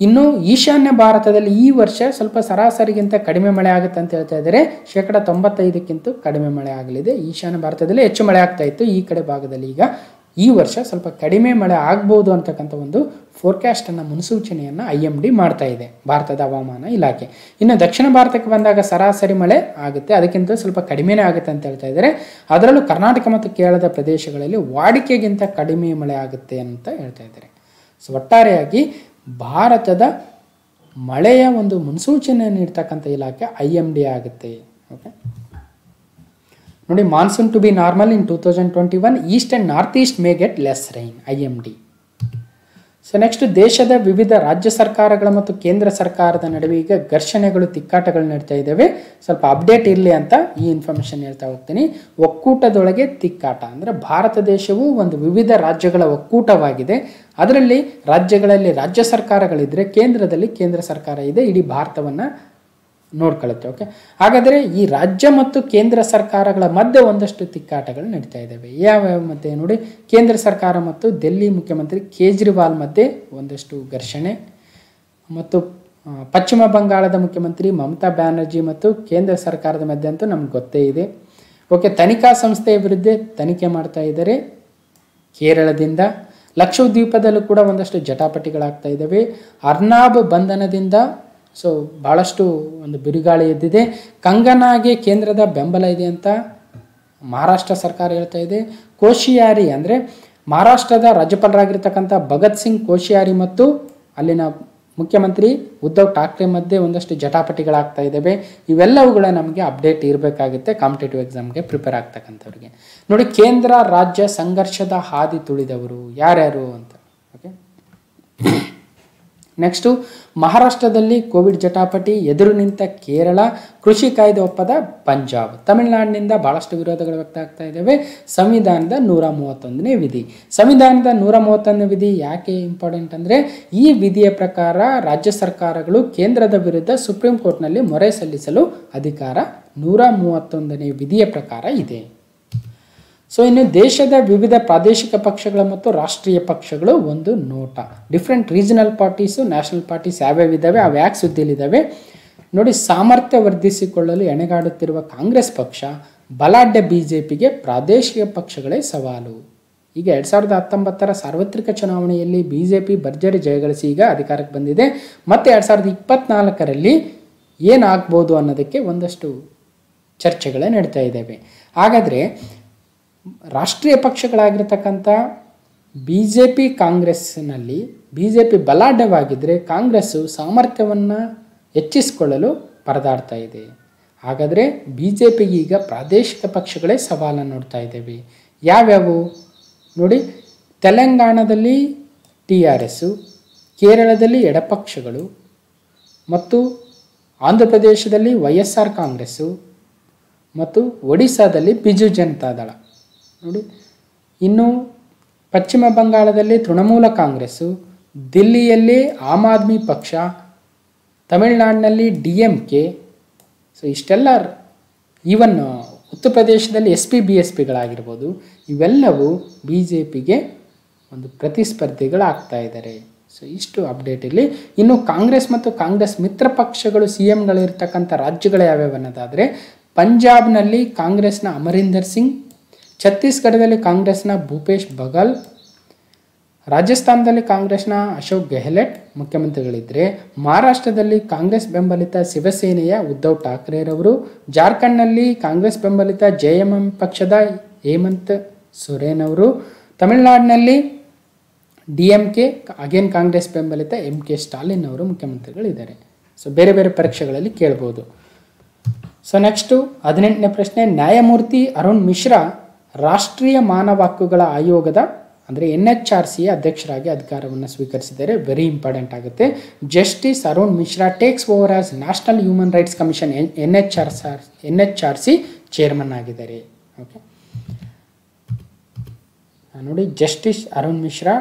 ಇನ್ನು ಈಶಾನ್ಯ ಭಾರತದಲ್ಲಿ ಈ ವರ್ಷ ಸ್ವಲ್ಪ ಸರಾಸರಿಗಿಂತ ಕಡಿಮೆ ಮಳೆ ಆಗುತ್ತೆ ಅಂತ ಹೇಳ್ತಾ ಇದ್ದಾರೆ. ಶೇಕಡ ತೊಂಬತ್ತೈದಕ್ಕಿಂತ ಕಡಿಮೆ ಮಳೆ ಆಗಲಿದೆ. ಈಶಾನ್ಯ ಭಾರತದಲ್ಲಿ ಹೆಚ್ಚು ಮಳೆ ಆಗ್ತಾ ಇತ್ತು. ಈ ಕಡೆ ಭಾಗದಲ್ಲಿ ಈಗ ಈ ವರ್ಷ ಸ್ವಲ್ಪ ಕಡಿಮೆ ಮಳೆ ಆಗ್ಬೋದು ಅಂತಕ್ಕಂಥ ಒಂದು ಫೋರ್ಕ್ಯಾಸ್ಟನ್ನು ಮುನ್ಸೂಚನೆಯನ್ನು ಐ ಎಂ ಡಿ ಮಾಡ್ತಾ ಇದೆ, ಭಾರತದ ಹವಾಮಾನ ಇಲಾಖೆ. ಇನ್ನು ದಕ್ಷಿಣ ಭಾರತಕ್ಕೆ ಬಂದಾಗ ಸರಾಸರಿ ಮಳೆ ಆಗುತ್ತೆ, ಅದಕ್ಕಿಂತ ಸ್ವಲ್ಪ ಕಡಿಮೆನೇ ಆಗುತ್ತೆ ಅಂತ ಹೇಳ್ತಾ ಇದ್ದಾರೆ. ಅದರಲ್ಲೂ ಕರ್ನಾಟಕ ಮತ್ತು ಕೇರಳದ ಪ್ರದೇಶಗಳಲ್ಲಿ ವಾಡಿಕೆಗಿಂತ ಕಡಿಮೆ ಮಳೆ ಆಗುತ್ತೆ ಅಂತ ಹೇಳ್ತಾ ಇದ್ದಾರೆ. ಸೊ ಒಟ್ಟಾರೆಯಾಗಿ ಭಾರತದ ಮಳೆಯ ಒಂದು ಮುನ್ಸೂಚನೆಯನ್ನು ನೀಡ್ತಕ್ಕಂಥ ಇಲಾಖೆ ಐ ಎಂ ಡಿ ಆಗುತ್ತೆ ಓಕೆ ನೋಡಿ monsoon to be normal in two thousand twenty one east and north east may get less rain I M D so next ದೇಶದ ವಿವಿಧ ರಾಜ್ಯ ಸರ್ಕಾರಗಳ ಮತ್ತು ಕೇಂದ್ರ ಸರ್ಕಾರದ ನಡುವೆ ಈಗ ಘರ್ಷಣೆಗಳು, ತಿಕ್ಕಾಟಗಳು ನಡೀತಾ ಇದ್ದಾವೆ ಸ್ವಲ್ಪ ಅಪ್ಡೇಟ್ ಇರಲಿ ಅಂತ ಈ ಇನ್ಫಾರ್ಮೇಷನ್ ಹೇಳ್ತಾ ಹೋಗ್ತೀನಿ. ಒಕ್ಕೂಟದೊಳಗೆ ತಿಕ್ಕಾಟ ಅಂದರೆ ಭಾರತ ದೇಶವು ಒಂದು ವಿವಿಧ ರಾಜ್ಯಗಳ ಒಕ್ಕೂಟವಾಗಿದೆ. ಅದರಲ್ಲಿ ರಾಜ್ಯಗಳಲ್ಲಿ ರಾಜ್ಯ ಸರ್ಕಾರಗಳಿದ್ದರೆ ಕೇಂದ್ರದಲ್ಲಿ ಕೇಂದ್ರ ಸರ್ಕಾರ ಇದೆ. ಇಡೀ ಭಾರತವನ್ನು ನೋಡ್ಕೊಳ್ಳುತ್ತೆ ಓಕೆ ಹಾಗಾದರೆ ಈ ರಾಜ್ಯ ಮತ್ತು ಕೇಂದ್ರ ಸರ್ಕಾರಗಳ ಮಧ್ಯೆ ಒಂದಷ್ಟು ತಿಕ್ಕಾಟಗಳು ನಡೀತಾ ಇದ್ದಾವೆ. ಯಾವ್ಯಾವ ಮಧ್ಯೆ ನೋಡಿ? ಕೇಂದ್ರ ಸರ್ಕಾರ ಮತ್ತು ದೆಲ್ಲಿ ಮುಖ್ಯಮಂತ್ರಿ ಕೇಜ್ರಿವಾಲ್ ಮಧ್ಯೆ ಒಂದಷ್ಟು ಘರ್ಷಣೆ ಮತ್ತು ಪಶ್ಚಿಮ ಬಂಗಾಳದ ಮುಖ್ಯಮಂತ್ರಿ ಮಮತಾ ಬ್ಯಾನರ್ಜಿ ಮತ್ತು ಕೇಂದ್ರ ಸರ್ಕಾರದ ಮಧ್ಯೆ ಅಂತೂ ನಮ್ಗೆ ಗೊತ್ತೇ ಇದೆ. ಓಕೆ ತನಿಖಾ ಸಂಸ್ಥೆಯ ವಿರುದ್ಧ ತನಿಖೆ ಮಾಡ್ತಾ ಇದ್ದಾರೆ ಕೇರಳದಿಂದ. ಲಕ್ಷದ್ವೀಪದಲ್ಲೂ ಕೂಡ ಒಂದಷ್ಟು ಜಟಾಪಟಿಗಳಾಗ್ತಾ ಇದ್ದಾವೆ. ಅರ್ನಾಬ್ ಬಂಧನದಿಂದ ಸೊ ಭಾಳಷ್ಟು ಒಂದು ಬಿರುಗಾಳಿ ಎದ್ದಿದೆ. ಕಂಗನಾಗೆ ಕೇಂದ್ರದ ಬೆಂಬಲ ಇದೆ ಅಂತ ಮಹಾರಾಷ್ಟ್ರ ಸರ್ಕಾರ ಹೇಳ್ತಾ ಇದೆ. ಕೋಶಿಯಾರಿ ಅಂದರೆ ಮಹಾರಾಷ್ಟ್ರದ ರಾಜ್ಯಪಾಲರಾಗಿರ್ತಕ್ಕಂಥ ಭಗತ್ ಸಿಂಗ್ ಕೋಶಿಯಾರಿ ಮತ್ತು ಅಲ್ಲಿನ ಮುಖ್ಯಮಂತ್ರಿ ಉದ್ಧವ್ ಠಾಕ್ರೆ ಮಧ್ಯೆ ಒಂದಷ್ಟು ಜಟಾಪಟಿಗಳಾಗ್ತಾ ಇದ್ದಾವೆ. ಇವೆಲ್ಲವುಗಳ ನಮಗೆ ಅಪ್ಡೇಟ್ ಇರಬೇಕಾಗುತ್ತೆ ಕಾಂಪಿಟೇಟಿವ್ ಎಕ್ಸಾಮ್ಗೆ ಪ್ರಿಪೇರ್ ಆಗ್ತಕ್ಕಂಥವ್ರಿಗೆ. ನೋಡಿ, ಕೇಂದ್ರ ರಾಜ್ಯ ಸಂಘರ್ಷದ ಹಾದಿ ತುಳಿದವರು ಯಾರ್ಯಾರು ಅಂತ. ಓಕೆ ನೆಕ್ಸ್ಟು ಮಹಾರಾಷ್ಟ್ರದಲ್ಲಿ ಕೋವಿಡ್ ಜಟಾಪಟಿ ಎದುರು ನಿಂತ ಕೇರಳ ಕೃಷಿ ಕಾಯ್ದೆ ಒಪ್ಪದ ಪಂಜಾಬ್. ತಮಿಳುನಾಡಿನಿಂದ ಬಹಳಷ್ಟು ವಿರೋಧಗಳು ವ್ಯಕ್ತ ಆಗ್ತಾ ಇದ್ದಾವೆ. ಸಂವಿಧಾನದ ನೂರ ಮೂವತ್ತೊಂದನೇ ವಿಧಿ. ಸಂವಿಧಾನದ ನೂರ ಮೂವತ್ತೊಂದನೇ ವಿಧಿ ಯಾಕೆ ಇಂಪಾರ್ಟೆಂಟ್ ಅಂದರೆ, ಈ ವಿಧಿಯ ಪ್ರಕಾರ ರಾಜ್ಯ ಸರ್ಕಾರಗಳು ಕೇಂದ್ರದ ವಿರುದ್ಧ ಸುಪ್ರೀಂ ಕೋರ್ಟ್ನಲ್ಲಿ ಮೊರೆ ಸಲ್ಲಿಸಲು ಅಧಿಕಾರ ನೂರ ಮೂವತ್ತೊಂದನೇ ವಿಧಿಯ ಪ್ರಕಾರ ಇದೆ. ಸೊ ಇನ್ನು ದೇಶದ ವಿವಿಧ ಪ್ರಾದೇಶಿಕ ಪಕ್ಷಗಳ ಮತ್ತು ರಾಷ್ಟ್ರೀಯ ಪಕ್ಷಗಳು ಒಂದು ನೋಟ. Different regional parties national parties ಯಾವ್ಯಾವಿದ್ದಾವೆ ಅವು ಯಾಕೆ ಸುದ್ದಿಲಿದ್ದಾವೆ ನೋಡಿ, ಸಾಮರ್ಥ್ಯ ವರ್ಧಿಸಿಕೊಳ್ಳಲು ಎಣೆಗಾಡುತ್ತಿರುವ ಕಾಂಗ್ರೆಸ್ ಪಕ್ಷ, ಬಲಾಢ್ಯ ಬಿ ಜೆ ಪಿಗೆ ಪ್ರಾದೇಶಿಕ ಪಕ್ಷಗಳೇ ಸವಾಲು. ಈಗ ಎರಡು ಸಾವಿರದ ಹತ್ತೊಂಬತ್ತರ ಸಾರ್ವತ್ರಿಕ ಚುನಾವಣೆಯಲ್ಲಿ ಬಿ ಜೆ ಪಿ ಭರ್ಜರಿ ಜಯಗಳಿಸಿ ಈಗ ಅಧಿಕಾರಕ್ಕೆ ಬಂದಿದೆ. ಮತ್ತು ಎರಡು ಸಾವಿರದ ಇಪ್ಪತ್ನಾಲ್ಕರಲ್ಲಿ ಏನಾಗ್ಬೋದು ಅನ್ನೋದಕ್ಕೆ ಒಂದಷ್ಟು ಚರ್ಚೆಗಳೇ ನಡೀತಾ ಇದ್ದಾವೆ ಹಾಗಾದರೆ ರಾಷ್ಟ್ರೀಯ ಪಕ್ಷಗಳಾಗಿರ್ತಕ್ಕಂಥ ಬಿ ಜೆ ಪಿ ಕಾಂಗ್ರೆಸ್ನಲ್ಲಿ ಬಿ ಜೆ ಪಿ ಬಲಾಢ್ಯವಾಗಿದ್ದರೆ ಕಾಂಗ್ರೆಸ್ಸು ಸಾಮರ್ಥ್ಯವನ್ನು ಹೆಚ್ಚಿಸಿಕೊಳ್ಳಲು ಪರದಾಡ್ತಾ ಇದೆ. ಹಾಗಾದರೆ ಬಿ ಜೆ ಪಿಗೆ ಈಗ ಪ್ರಾದೇಶಿಕ ಪಕ್ಷಗಳೇ ಸವಾಲನ್ನು ನೋಡ್ತಾ ಇದ್ದೇವೆ. ಯಾವ್ಯಾವು? ನೋಡಿ, ತೆಲಂಗಾಣದಲ್ಲಿ ಟಿ ಆರ್ ಎಸ್ಸು, ಕೇರಳದಲ್ಲಿ ಎಡಪಕ್ಷಗಳು ಮತ್ತು ಆಂಧ್ರ ಪ್ರದೇಶದಲ್ಲಿ ವೈ ಎಸ್ ಆರ್ ಕಾಂಗ್ರೆಸ್ಸು ಮತ್ತು ಒಡಿಶಾದಲ್ಲಿ ಬಿಜು ಜನತಾದಳ ನೋಡಿ. ಇನ್ನು ಪಶ್ಚಿಮ ಬಂಗಾಳದಲ್ಲಿ ತೃಣಮೂಲ ಕಾಂಗ್ರೆಸ್ಸು, ದಿಲ್ಲಿಯಲ್ಲಿ ಆಮ್ ಆದ್ಮಿ ಪಕ್ಷ, ತಮಿಳುನಾಡಿನಲ್ಲಿ ಡಿ ಎಂ ಕೆ, ಸೊ ಇಷ್ಟೆಲ್ಲ ಈವನ್ ಉತ್ತರ ಪ್ರದೇಶದಲ್ಲಿ ಎಸ್ ಪಿ, ಬಿ ಎಸ್ ಪಿಗಳಾಗಿರ್ಬೋದು, ಇವೆಲ್ಲವೂ ಬಿ ಜೆ ಪಿಗೆ ಒಂದು ಪ್ರತಿಸ್ಪರ್ಧಿಗಳಾಗ್ತಾ ಇದ್ದಾರೆ ಸೊ ಇಷ್ಟು ಅಪ್ಡೇಟ್ ಇಲ್ಲಿ. ಇನ್ನು ಕಾಂಗ್ರೆಸ್ ಮತ್ತು ಕಾಂಗ್ರೆಸ್ ಮಿತ್ರ ಪಕ್ಷಗಳು ಸಿ ಎಮ್ಗಳಿರ್ತಕ್ಕಂಥ ರಾಜ್ಯಗಳು ಯಾವ್ಯಾವ ಅನ್ನೋದಾದರೆ, ಪಂಜಾಬ್ನಲ್ಲಿ ಕಾಂಗ್ರೆಸ್ನ ಅಮರಿಂದರ್ ಸಿಂಗ್ ಛತ್ತೀಸ್ಗಢದಲ್ಲಿ ಕಾಂಗ್ರೆಸ್ನ ಭೂಪೇಶ್ ಬಗಲ್ ರಾಜಸ್ಥಾನದಲ್ಲಿ ಕಾಂಗ್ರೆಸ್ನ ಅಶೋಕ್ ಗೆಹ್ಲೆಟ್ ಮುಖ್ಯಮಂತ್ರಿಗಳಿದ್ದರೆ ಮಹಾರಾಷ್ಟ್ರದಲ್ಲಿ ಕಾಂಗ್ರೆಸ್ ಬೆಂಬಲಿತ ಶಿವಸೇನೆಯ ಉದ್ಧವ್ ಠಾಕ್ರೆರವರು, ಜಾರ್ಖಂಡ್ನಲ್ಲಿ ಕಾಂಗ್ರೆಸ್ ಬೆಂಬಲಿತ ಜೆ ಎಂ ಎಂ ಪಕ್ಷದ ಹೇಮಂತ್ ಸೊರೇನ್ ಅವರು ತಮಿಳುನಾಡಿನಲ್ಲಿ D M K again Congress ಬೆಂಬಲಿತ ಎಂ ಕೆ ಸ್ಟಾಲಿನ್ ಅವರು ಮುಖ್ಯಮಂತ್ರಿಗಳಿದ್ದಾರೆ. ಸೊ ಬೇರೆ ಬೇರೆ ಪರೀಕ್ಷೆಗಳಲ್ಲಿ ಕೇಳ್ಬೋದು. ಸೊ ನೆಕ್ಸ್ಟು ಹದಿನೆಂಟನೇ ಪ್ರಶ್ನೆ, ನ್ಯಾಯಮೂರ್ತಿ ಅರುಣ್ ಮಿಶ್ರಾ ರಾಷ್ಟ್ರೀಯ ಮಾನವ ಹಕ್ಕುಗಳ ಆಯೋಗದ, ಅಂದರೆ ಎನ್ ಎಚ್ ಆರ್ ಸಿಯ ಅಧ್ಯಕ್ಷರಾಗಿ ಅಧಿಕಾರವನ್ನು ಸ್ವೀಕರಿಸಿದ್ದಾರೆ. ವೆರಿ ಇಂಪಾರ್ಟೆಂಟ್ ಆಗುತ್ತೆ. Justice Arun Mishra takes over as National Human Rights Commission N H R sir N H R C chairman ಆಗಿದ್ದಾರೆ ಓಕೆ ನೋಡಿ Justice Arun Mishra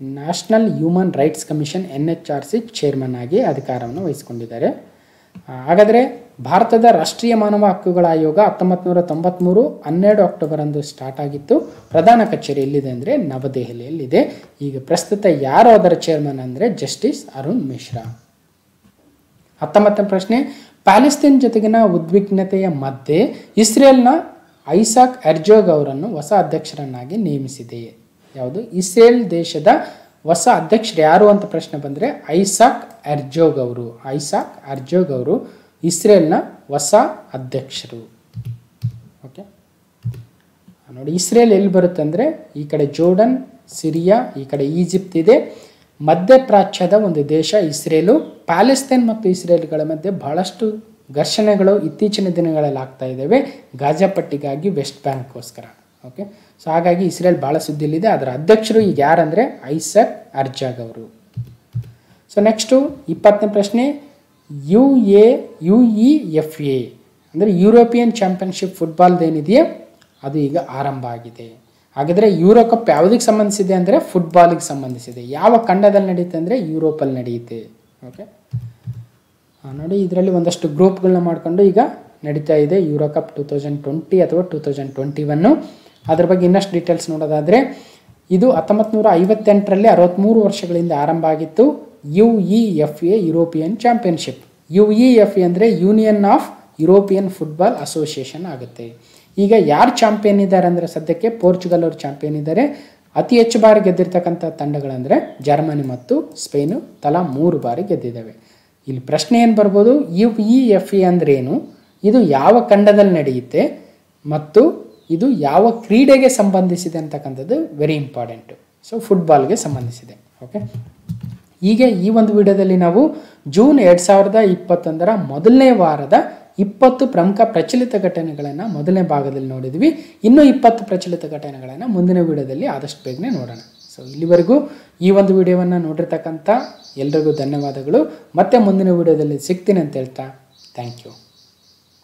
National Human Rights Commission N H R C chairman ಆಗಿ ಅಧಿಕಾರವನ್ನು ವಹಿಸಿಕೊಂಡಿದ್ದಾರೆ. ಹಾಗಾದರೆ ಭಾರತದ ರಾಷ್ಟ್ರೀಯ ಮಾನವ ಹಕ್ಕುಗಳ ಆಯೋಗ ಹತ್ತೊಂಬತ್ತು ನೂರ ತೊಂಬತ್ತ್ಮೂರು ಹನ್ನೆರಡು ಅಕ್ಟೋಬರ್ ಅಂದು ಸ್ಟಾರ್ಟ್ ಆಗಿತ್ತು. ಪ್ರಧಾನ ಕಚೇರಿ ಎಲ್ಲಿದೆ ಅಂದರೆ ನವದೆಹಲಿಯಲ್ಲಿದೆ. ಈಗ ಪ್ರಸ್ತುತ ಯಾರು ಅದರ ಚೇರ್ಮನ್ ಅಂದರೆ ಜಸ್ಟಿಸ್ ಅರುಣ್ ಮಿಶ್ರಾ. ಹತ್ತೊಂಬತ್ತನೇ ಪ್ರಶ್ನೆ, ಪ್ಯಾಲೆಸ್ತೀನ್ ಜೊತೆಗಿನ ಉದ್ವಿಗ್ನತೆಯ ಮಧ್ಯೆ ಇಸ್ರೇಲ್ನ ಐಸಾಕ್ ಅರ್ಜೋಗ್ ಅವರನ್ನು ಹೊಸ ಅಧ್ಯಕ್ಷರನ್ನಾಗಿ ನೇಮಿಸಿದೆ. ಯಾವುದು? ಇಸ್ರೇಲ್ ದೇಶದ ಹೊಸ ಅಧ್ಯಕ್ಷರು ಯಾರು ಅಂತ ಪ್ರಶ್ನೆ ಬಂದರೆ ಐಸಾಕ್ ಅರ್ಜೋಗ್ ಅವರು. ಐಸಾಕ್ ಅರ್ಜೋಗ್ ಅವರು ಇಸ್ರೇಲ್ನ ಹೊಸ ಅಧ್ಯಕ್ಷರು. ಓಕೆ? ನೋಡಿ, ಇಸ್ರೇಲ್ ಎಲ್ಲಿ ಬರುತ್ತೆ ಅಂದರೆ, ಈ ಕಡೆ ಜೋರ್ಡನ್, ಸಿರಿಯಾ, ಈ ಕಡೆ ಈಜಿಪ್ಟ್ ಇದೆ. ಮಧ್ಯಪ್ರಾಚ್ಯದ ಒಂದು ದೇಶ ಇಸ್ರೇಲು. ಪ್ಯಾಲೆಸ್ತೇನ್ ಮತ್ತು ಇಸ್ರೇಲ್ಗಳ ಮಧ್ಯೆ ಬಹಳಷ್ಟು ಘರ್ಷಣೆಗಳು ಇತ್ತೀಚಿನ ದಿನಗಳಲ್ಲಿ ಆಗ್ತಾ ಇದ್ದಾವೆ. ಗಾಜಾಪಟ್ಟಿಗಾಗಿ ವೆಸ್ಟ್ ಬ್ಯಾಂಕ್ಗೋಸ್ಕರ. ಓಕೆ? ಸೊ, ಹಾಗಾಗಿ ಇಸ್ರೇಲ್ ಭಾಳ ಸುದ್ದಿಯಲ್ಲಿದೆ. ಅದರ ಅಧ್ಯಕ್ಷರು ಈಗ ಯಾರಂದರೆ ಐಸರ್ ಅರ್ಜಾಗ್ ಅವರು. ಸೊ, ನೆಕ್ಸ್ಟು ಇಪ್ಪತ್ತನೇ ಪ್ರಶ್ನೆ. U A U E F A ಅಂದರೆ ಯುರೋಪಿಯನ್ ಚಾಂಪಿಯನ್ಶಿಪ್ ಫುಟ್ಬಾಲ್ದೇನಿದೆಯೇ ಅದು ಈಗ ಆರಂಭ ಆಗಿದೆ. ಹಾಗಾದರೆ ಯೂರೋ ಕಪ್ ಯಾವುದಕ್ಕೆ ಸಂಬಂಧಿಸಿದೆ ಅಂದರೆ ಫುಟ್ಬಾಲಿಗೆ ಸಂಬಂಧಿಸಿದೆ. ಯಾವ ಖಂಡದಲ್ಲಿ ನಡೆಯುತ್ತೆ ಅಂದರೆ ಯುರೋಪಲ್ಲಿ ನಡೆಯುತ್ತೆ ಓಕೆ ನೋಡಿ, ಇದರಲ್ಲಿ ಒಂದಷ್ಟು ಗ್ರೂಪ್ಗಳನ್ನ ಮಾಡಿಕೊಂಡು ಈಗ ನಡೀತಾ ಇದೆ euro cup two thousand twenty ಅಥವಾ ಟೂ ತೌಸಂಡ್ ಟ್ವೆಂಟಿ ಒನ್ನು ಅದ್ರ ಬಗ್ಗೆ ಇನ್ನಷ್ಟು ಡೀಟೇಲ್ಸ್ ನೋಡೋದಾದರೆ, ಇದು ಹತ್ತೊಂಬತ್ತು ನೂರ ಐವತ್ತೆಂಟರಲ್ಲಿ ಅರವತ್ತ್ಮೂರು ವರ್ಷಗಳಿಂದ ಆರಂಭ ಆಗಿತ್ತು. U E F A European championship. U E F A ಅಂದರೆ Union of European Football Association ಆಗುತ್ತೆ. ಈಗ ಯಾರು ಚಾಂಪಿಯನ್ ಇದ್ದಾರೆ ಅಂದರೆ ಸದ್ಯಕ್ಕೆ ಪೋರ್ಚುಗಲ್ ಅವರು ಚಾಂಪಿಯನ್ ಇದ್ದಾರೆ. ಅತಿ ಹೆಚ್ಚು ಬಾರಿ ಗೆದ್ದಿರ್ತಕ್ಕಂಥ ತಂಡಗಳಂದರೆ ಜರ್ಮನಿ ಮತ್ತು ಸ್ಪೇನು ತಲಾ ಮೂರು ಬಾರಿ ಗೆದ್ದಿದ್ದಾವೆ. ಇಲ್ಲಿ ಪ್ರಶ್ನೆ ಏನು ಬರ್ಬೋದು? ಯು ಇ ಎಫ್ ಎ ಅಂದ್ರೆ ಏನು ಇದು ಯಾವ ಖಂಡದಲ್ಲಿ ನಡೆಯುತ್ತೆ? ಮತ್ತು ಇದು ಯಾವ ಕ್ರೀಡೆಗೆ ಸಂಬಂಧಿಸಿದೆ ಅಂತಕ್ಕಂಥದ್ದು ವೆರಿ ಇಂಪಾರ್ಟೆಂಟು ಸೊ ಫುಟ್ಬಾಲ್ಗೆ ಸಂಬಂಧಿಸಿದೆ. ಓಕೆ ಹೀಗೆ ಈ ಒಂದು ವಿಡಿಯೋದಲ್ಲಿ ನಾವು ಜೂನ್ ಎರಡು ಸಾವಿರದ ಇಪ್ಪತ್ತೊಂದರ ಮೊದಲನೇ ವಾರದ ಇಪ್ಪತ್ತು ಪ್ರಮುಖ ಪ್ರಚಲಿತ ಘಟನೆಗಳನ್ನು ಮೊದಲನೇ ಭಾಗದಲ್ಲಿ ನೋಡಿದ್ವಿ. ಇನ್ನೂ ಇಪ್ಪತ್ತು ಪ್ರಚಲಿತ ಘಟನೆಗಳನ್ನು ಮುಂದಿನ ವಿಡಿಯೋದಲ್ಲಿ ಆದಷ್ಟು ಬೇಗನೆ ನೋಡೋಣ. ಸೊ ಇಲ್ಲಿವರೆಗೂ ಈ ಒಂದು ವಿಡಿಯೋವನ್ನು ನೋಡಿರ್ತಕ್ಕಂಥ ಎಲ್ರಿಗೂ ಧನ್ಯವಾದಗಳು. ಮತ್ತೆ ಮುಂದಿನ ವಿಡಿಯೋದಲ್ಲಿ ಸಿಗ್ತೀನಿ ಅಂತ ಹೇಳ್ತಾ ಥ್ಯಾಂಕ್ ಯು